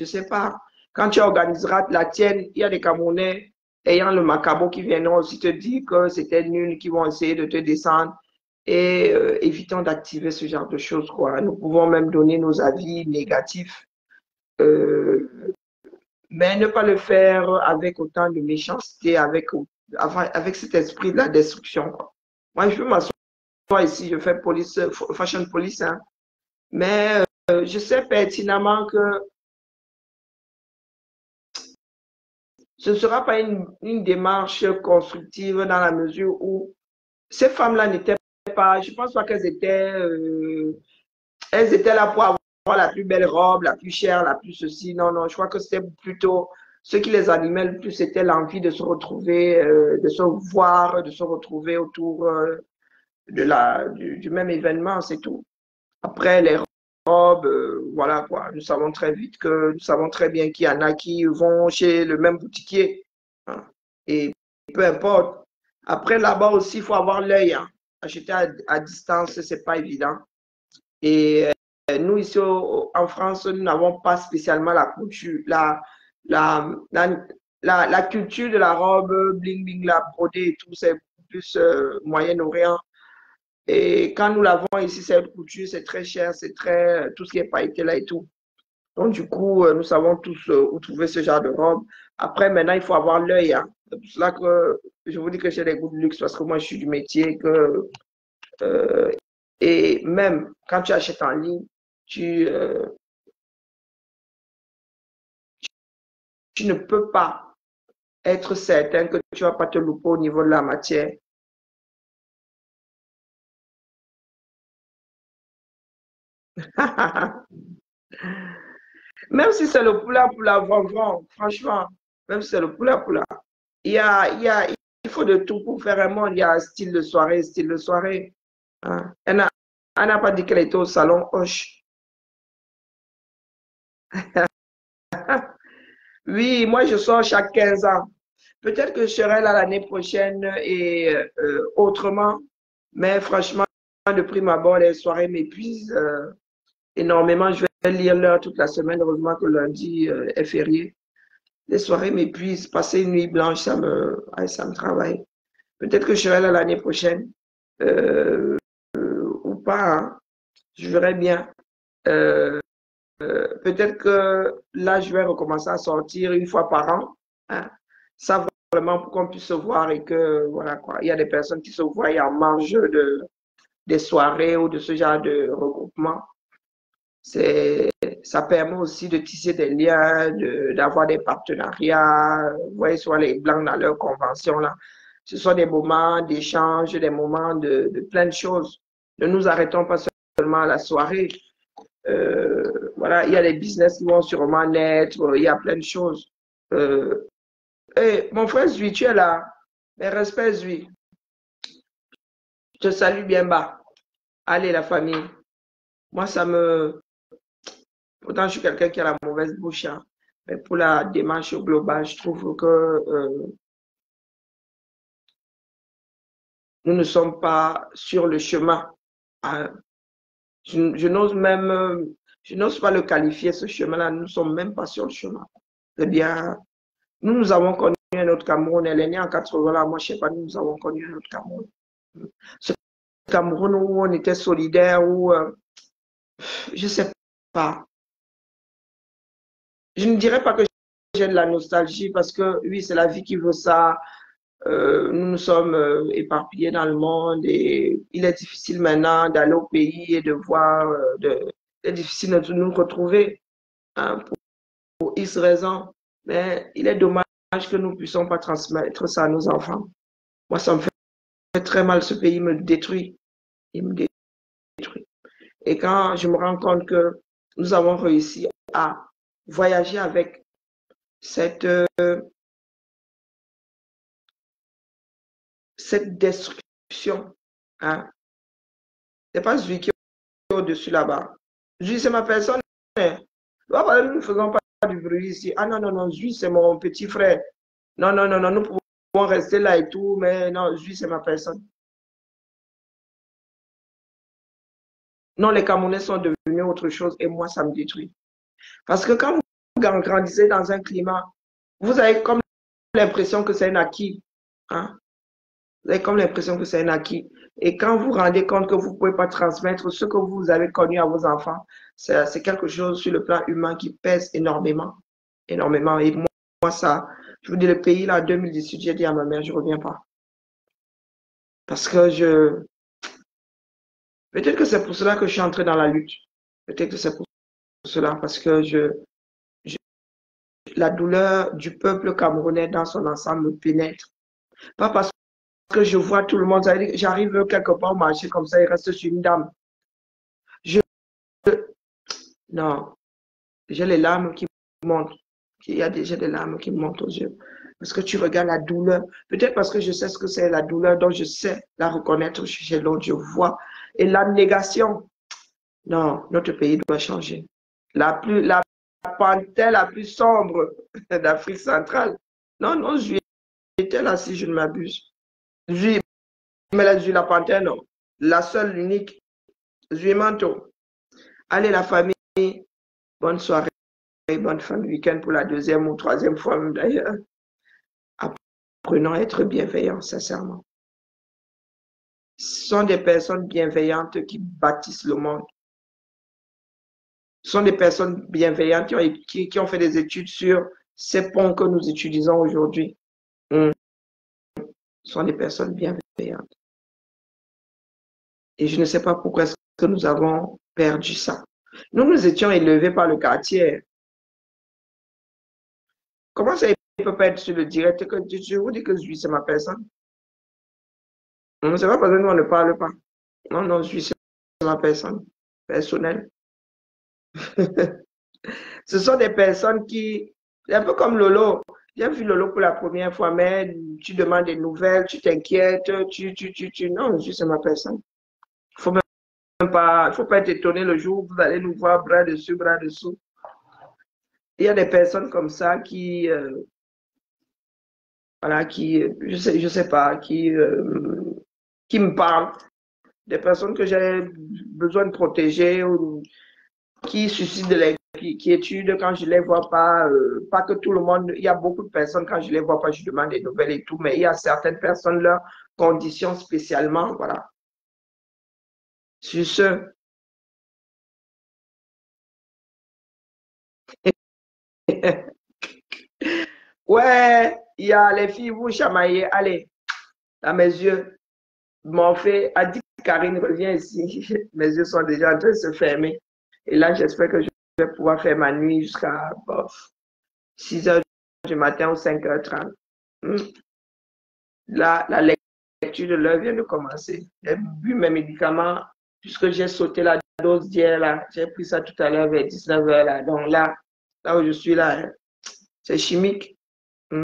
ne sais pas, quand tu organiseras la tienne, il y a des Camerounais ayant le macabo qui viendront aussi te dire que c'était nul, qui vont essayer de te descendre. Et euh, évitons d'activer ce genre de choses. Quoi. Nous pouvons même donner nos avis négatifs, euh, mais ne pas le faire avec autant de méchanceté, avec, avec cet esprit de la destruction. Quoi. Moi, je peux m'asseoir ici, je fais police, fashion police, hein, mais euh, je sais pertinemment que ce ne sera pas une, démarche constructive dans la mesure où ces femmes-là n'étaient pas, je pense pas qu'elles étaient, euh, elles étaient là pour avoir la plus belle robe, la plus chère, la plus ceci. Non, non, je crois que c'était plutôt ce qui les animait le plus, c'était l'envie de se retrouver, euh, de se voir, de se retrouver autour euh, de la, du, du même événement, c'est tout. Après, les robe, euh, voilà quoi. Nous savons très vite que nous savons très bien qu'il y en a qui vont chez le même boutiquier. Hein. Et peu importe. Après, là-bas aussi, il faut avoir l'œil. Hein. acheter à, distance, c'est pas évident. Et euh, nous, ici en France, nous n'avons pas spécialement la culture, la, la, la, la, culture de la robe, bling bling, la brodée et tout, c'est plus euh, Moyen-Orient. Et quand nous l'avons ici, cette couture, c'est très cher, c'est très, tout ce qui est pailleté là et tout. Donc, du coup, euh, nous savons tous où trouver ce genre de robe. Après, maintenant, il faut avoir l'œil. Hein. C'est pour cela que je vous dis que j'ai des goûts de luxe parce que moi, je suis du métier. Que, euh, et même quand tu achètes en ligne, tu, euh, tu ne peux pas être certain que tu ne vas pas te louper au niveau de la matière. Même si c'est le poulet pour la franchement, même si c'est le poulet pour la, il y a, il y a, il faut de tout pour faire un monde. Il y a style de soirée, style de soirée. Hein? Elle n'a pas dit qu'elle était au salon Hoche. oui, moi je sors chaque 15 ans. Peut-être que je serai là l'année prochaine et euh, autrement, mais franchement, de prime abord, les soirées m'épuisent euh, énormément. Je vais lire l'heure toute la semaine. Heureusement que lundi euh, est férié. Les soirées m'épuisent. Passer une nuit blanche, ça me, ça me travaille. Peut-être que je serai là l'année prochaine ou pas. Hein. Je verrai bien. Peut-être que là, je vais recommencer à sortir une fois par an. Hein. Ça, vraiment, pour qu'on puisse se voir et que, voilà quoi, il y a des personnes qui se voient en marge de, des soirées ou de ce genre de regroupement. C'est, ça permet aussi de tisser des liens, d'avoir des partenariats. Vous voyez, soit les Blancs dans leur convention là. Ce sont des moments d'échange, des moments de, de plein de choses. Ne nous arrêtons pas seulement à la soirée. Euh, voilà, il y a des business qui vont sûrement naître, il y a plein de choses. Euh, et mon frère Zui, tu es là? Mes respects, Zui. Je te salue bien bas. Allez, la famille. Moi, ça me. Pourtant, je suis quelqu'un qui a la mauvaise bouche. Hein. Mais pour la démarche globale, je trouve que euh, nous ne sommes pas sur le chemin. Hein. Je, n'ose même, je n'ose pas le qualifier, ce chemin-là. Nous ne sommes même pas sur le chemin. Eh bien, nous, nous avons connu un autre Cameroun. Elle est née en 80 là. Moi, je ne sais pas, nous, avons connu un autre Cameroun. Ce Cameroun où on était solidaire, où, euh, je ne sais pas. Je ne dirais pas que j'ai de la nostalgie parce que, oui, c'est la vie qui veut ça. Euh, nous nous sommes euh, éparpillés dans le monde et il est difficile maintenant d'aller au pays et de voir, de, c'est difficile de nous retrouver hein, pour, pour X raisons. Mais il est dommage que nous ne puissions pas transmettre ça à nos enfants. Moi, ça me fait très mal. Ce pays me détruit. Il me détruit. Et quand je me rends compte que nous avons réussi à voyager avec cette, cette destruction, hein, c'est pas celui qui est au-dessus là-bas. Lui, c'est ma personne. Hein. Nous ne faisons pas du bruit ici. Ah non, non, non, Zui, c'est mon petit frère. Non, non, non, non, nous pouvons rester là et tout, mais non, Zui, c'est ma personne. Non, les Camerounais sont devenus autre chose et moi, ça me détruit. Parce que quand vous grandissez dans un climat, vous avez comme l'impression que c'est un acquis. Hein? Vous avez comme l'impression que c'est un acquis. Et quand vous vous rendez compte que vous ne pouvez pas transmettre ce que vous avez connu à vos enfants, c'est quelque chose sur le plan humain qui pèse énormément. Énormément. Et moi, ça, je vous dis, le pays, là, en 2018, j'ai dit à ma mère, je ne reviens pas. Parce que je... Peut-être que c'est pour cela que je suis entré dans la lutte. Peut-être que c'est pour cela, parce que je, la douleur du peuple camerounais dans son ensemble me pénètre. Pas parce que je vois tout le monde, j'arrive quelque part au marché comme ça, il reste sur une dame. Je, non, j'ai les larmes qui montent. Il y a déjà des larmes qui montent aux yeux. Parce que tu regardes la douleur. Peut-être parce que je sais ce que c'est la douleur, donc je sais la reconnaître chez l'autre, je vois. Et l'abnégation. Non, notre pays doit changer. La plus, la panthère la plus sombre d'Afrique centrale. Non, non, j'étais là si je ne m'abuse. mais la, la panthère, non. la seule, unique, Zuimanto. Allez, la famille, bonne soirée, bonne fin de week-end pour la deuxième ou troisième fois d'ailleurs. Apprenons à être bienveillants, sincèrement. Ce sont des personnes bienveillantes qui bâtissent le monde. Ce sont des personnes bienveillantes qui ont, fait des études sur ces ponts que nous utilisons aujourd'hui. Ce sont des personnes bienveillantes. Et je ne sais pas pourquoi est-ce que nous avons perdu ça. Nous, nous étions élevés par le quartier. Comment ça, il peut pas être sur le direct que je vous dis que je suis, c'est ma personne. Non, c'est pas parce que nous, on ne parle pas. Non, non, je suis, c'est ma personne personnelle. Ce sont des personnes qui, c'est un peu comme Lolo. J'ai vu Lolo pour la première fois, mais tu demandes des nouvelles, tu t'inquiètes, tu, tu, tu, tu, non, c'est ma personne. Il faut faut pas être étonné le jour où vous allez nous voir bras dessus, bras dessous. Il y a des personnes comme ça qui, euh, voilà, qui, je sais, je sais pas, qui, euh, qui me parlent, des personnes que j'ai besoin de protéger ou qui suscitent de l'inquiétude quand je les vois pas, euh, pas que tout le monde, il y a beaucoup de personnes quand je les vois pas, je demande des nouvelles et tout, mais il y a certaines personnes, leurs conditions spécialement, voilà. Sur ce, ouais, il y a les filles, vous chamaillez, allez, à mes yeux, m'ont fait, a dit Karine, reviens ici. Mes yeux sont déjà en train de se fermer. Et là, j'espère que je vais pouvoir faire ma nuit jusqu'à 6 h du matin ou 5 h 30. Là, la lecture de l'heure vient de commencer. J'ai bu mes médicaments puisque j'ai sauté la dose d'hier. J'ai pris ça tout à l'heure vers 19 h là. Donc là, là où je suis là, c'est chimique. Hmm.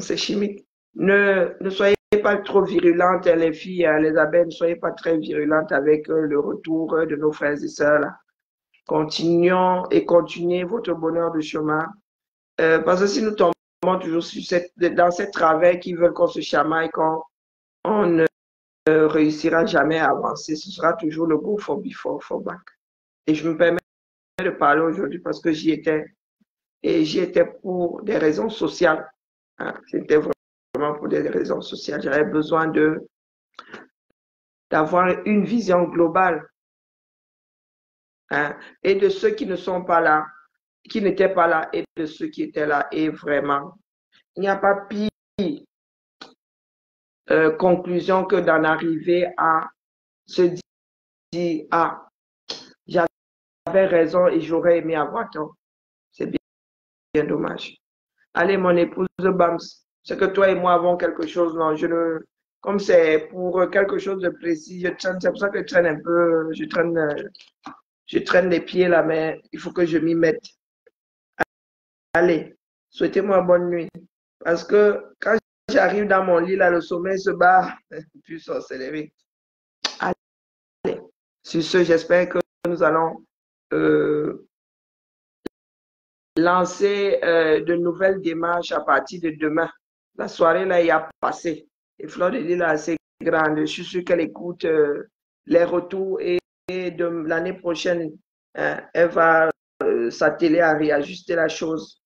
C'est chimique. Ne, ne soyez pas trop virulentes, les filles, hein, les abeilles, ne soyez pas très virulentes avec euh, le retour euh, de nos frères et sœurs. Continuons et continuez votre bonheur de chemin. Euh, parce que si nous tombons toujours dans ces travers qui veulent qu'on se chamaille, qu'on on ne réussira jamais à avancer, ce sera toujours le go for before, for back. Et je me permets de parler aujourd'hui parce que j'y étais. Et j'y étais pour des raisons sociales. Hein. C'était pour des raisons sociales. J'avais besoin de d'avoir une vision globale hein, et de ceux qui ne sont pas là, qui n'étaient pas là et de ceux qui étaient là. Et vraiment, il n'y a pas pire euh, conclusion que d'en arriver à se dire, ah, j'avais raison et j'aurais aimé avoir tort. C'est bien, bien dommage. Allez, mon épouse Bams, c'est que toi et moi avons quelque chose. Non, je ne, comme c'est pour quelque chose de précis, je traîne, c'est pour ça que je traîne un peu, je traîne, je traîne les pieds là, mais il faut que je m'y mette. Allez, souhaitez-moi bonne nuit. Parce que quand j'arrive dans mon lit, là, le sommeil se bat, puis s'accélérer. Allez, sur ce, j'espère que nous allons euh, lancer euh, de nouvelles démarches à partir de demain. La soirée, là, il a passé. Et Flore est assez grande. Je suis sûr qu'elle écoute euh, les retours et, de l'année prochaine, hein, elle va euh, s'atteler à réajuster la chose.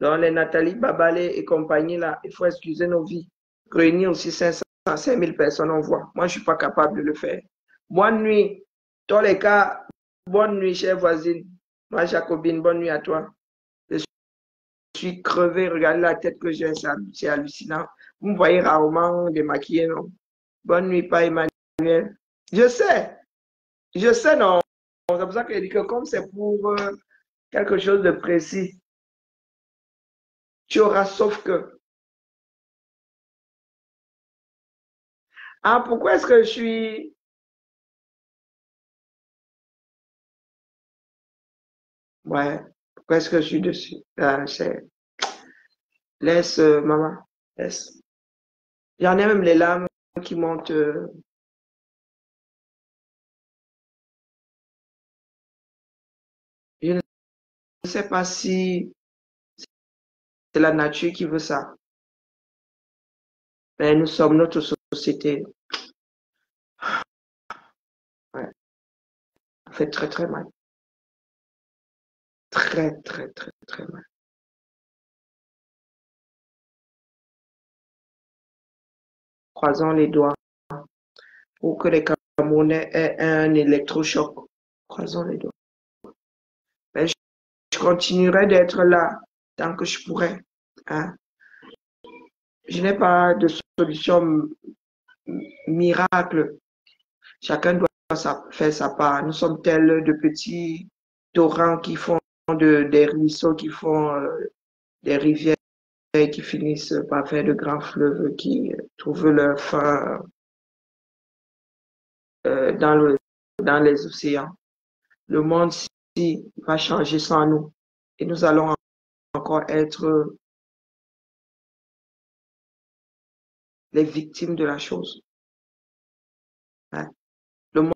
Donc, les Nathalie Babalé et compagnie, là, il faut excuser nos vies. Réunir aussi 500, 5000 personnes, on voit. Moi, je ne suis pas capable de le faire. Bonne nuit. Dans les cas, bonne nuit, chère voisine. Moi, Jacobine, bonne nuit à toi suis crevé, regardez la tête que j'ai, c'est hallucinant. Vous me voyez rarement démaquillé, non? Bonne nuit, pas Emmanuel. Je sais, je sais, non. C'est pour ça que je dis que comme c'est pour euh, quelque chose de précis, tu auras sauf que. Ah, pourquoi est-ce que je suis... Ouais, pourquoi est-ce que je suis dessus? Ah. Laisse, euh, maman, laisse. J'en ai même les larmes qui montent. Euh. Je ne sais pas si c'est la nature qui veut ça. Mais nous sommes notre société. Ça fait très très mal. Très très très très mal. Croisons les doigts pour que les Camerounais aient un électrochoc. Croisons les doigts. Je, continuerai d'être là tant que je pourrai. Hein. Je n'ai pas de solution miracle. Chacun doit faire sa part. Nous sommes tels de petits torrents qui font de, des ruisseaux, qui font euh, des rivières et qui finissent par faire de grands fleuves qui trouvent leur fin euh, dans, le, dans les océans. Le monde va changer sans nous et nous allons encore être les victimes de la chose. Le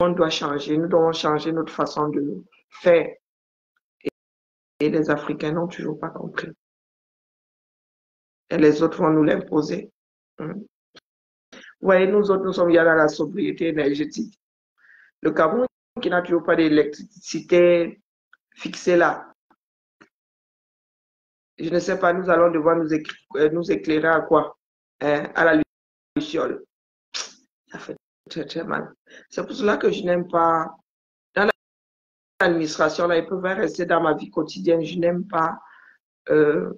monde doit changer, nous devons changer notre façon de faire. Et les Africains n'ont toujours pas compris. Et les autres vont nous l'imposer. Vous voyez, nous autres, nous sommes bien dans la sobriété énergétique. Le Cameroun qui n'a toujours pas d'électricité fixée là. Je ne sais pas, nous allons devoir nous, euh, éclairer à quoi hein, À la luciole. Ça fait très très mal. C'est pour cela que je n'aime pas, dans l'administration, là, ils peuvent rester dans ma vie quotidienne, je n'aime pas euh,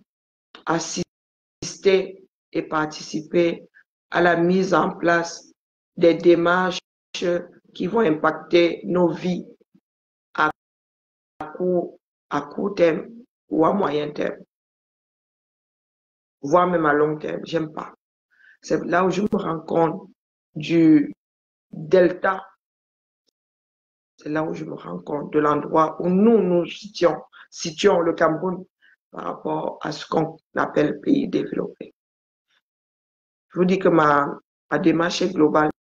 assister et participer à la mise en place des démarches qui vont impacter nos vies à court terme ou à moyen terme, voire même à long terme. J'aime pas. C'est là où je me rends compte du delta. C'est là où je me rends compte de l'endroit où nous nous situons, situons le Cameroun par rapport à ce qu'on appelle pays développé. Je vous dis que ma, ma démarche est globale.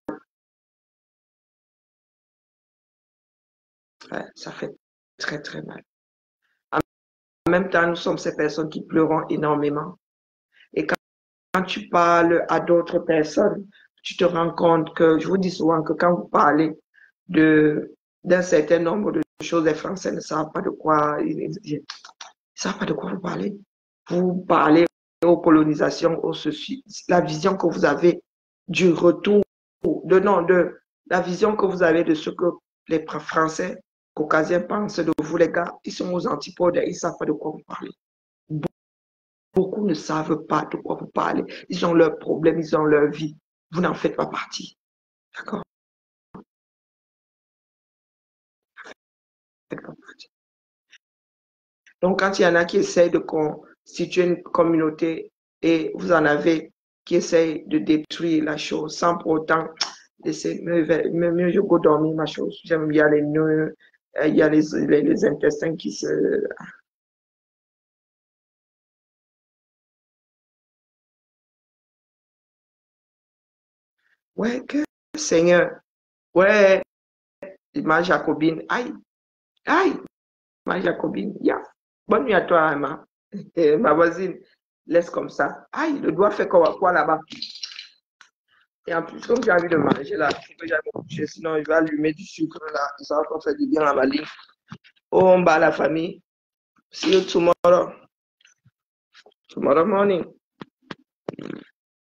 ça fait très très mal. En même temps, nous sommes ces personnes qui pleuront énormément. Et quand, quand tu parles à d'autres personnes, tu te rends compte que, je vous dis souvent que quand vous parlez de d'un certain nombre de choses, les Français ne savent pas de quoi, ils ne savent pas de quoi vous parlez. Vous parlez aux colonisations, aux ceci, la vision que vous avez du retour, de non, de la vision que vous avez de ce que les Français caucasiens pensent de vous, les gars, ils sont aux antipodes, ils ne savent pas de quoi vous parlez. Beaucoup ne savent pas de quoi vous parlez. Ils ont leurs problèmes, ils ont leur vie. Vous n'en faites pas partie. D'accord? Donc, quand il y en a qui essayent de constituer une communauté et vous en avez qui essayent de détruire la chose sans pour autant laisser, mieux, mieux je go dormir ma chose. J'aime bien les nœuds, il y a les, les, intestins qui se... Ouais, que Seigneur. Ouais, ma Jacobine. Aïe, aïe, ma Jacobine. Yeah. Bonne nuit à toi, Emma. ma voisine, laisse comme ça. Aïe, le doigt fait quoi, quoi là-bas? Et en plus, comme j'ai envie de manger là, il faut que j'aille me coucher, sinon il va allumer du sucre là, ça va pas faire du bien à ma ligne. Oh, on bat la famille. See you tomorrow. Tomorrow morning.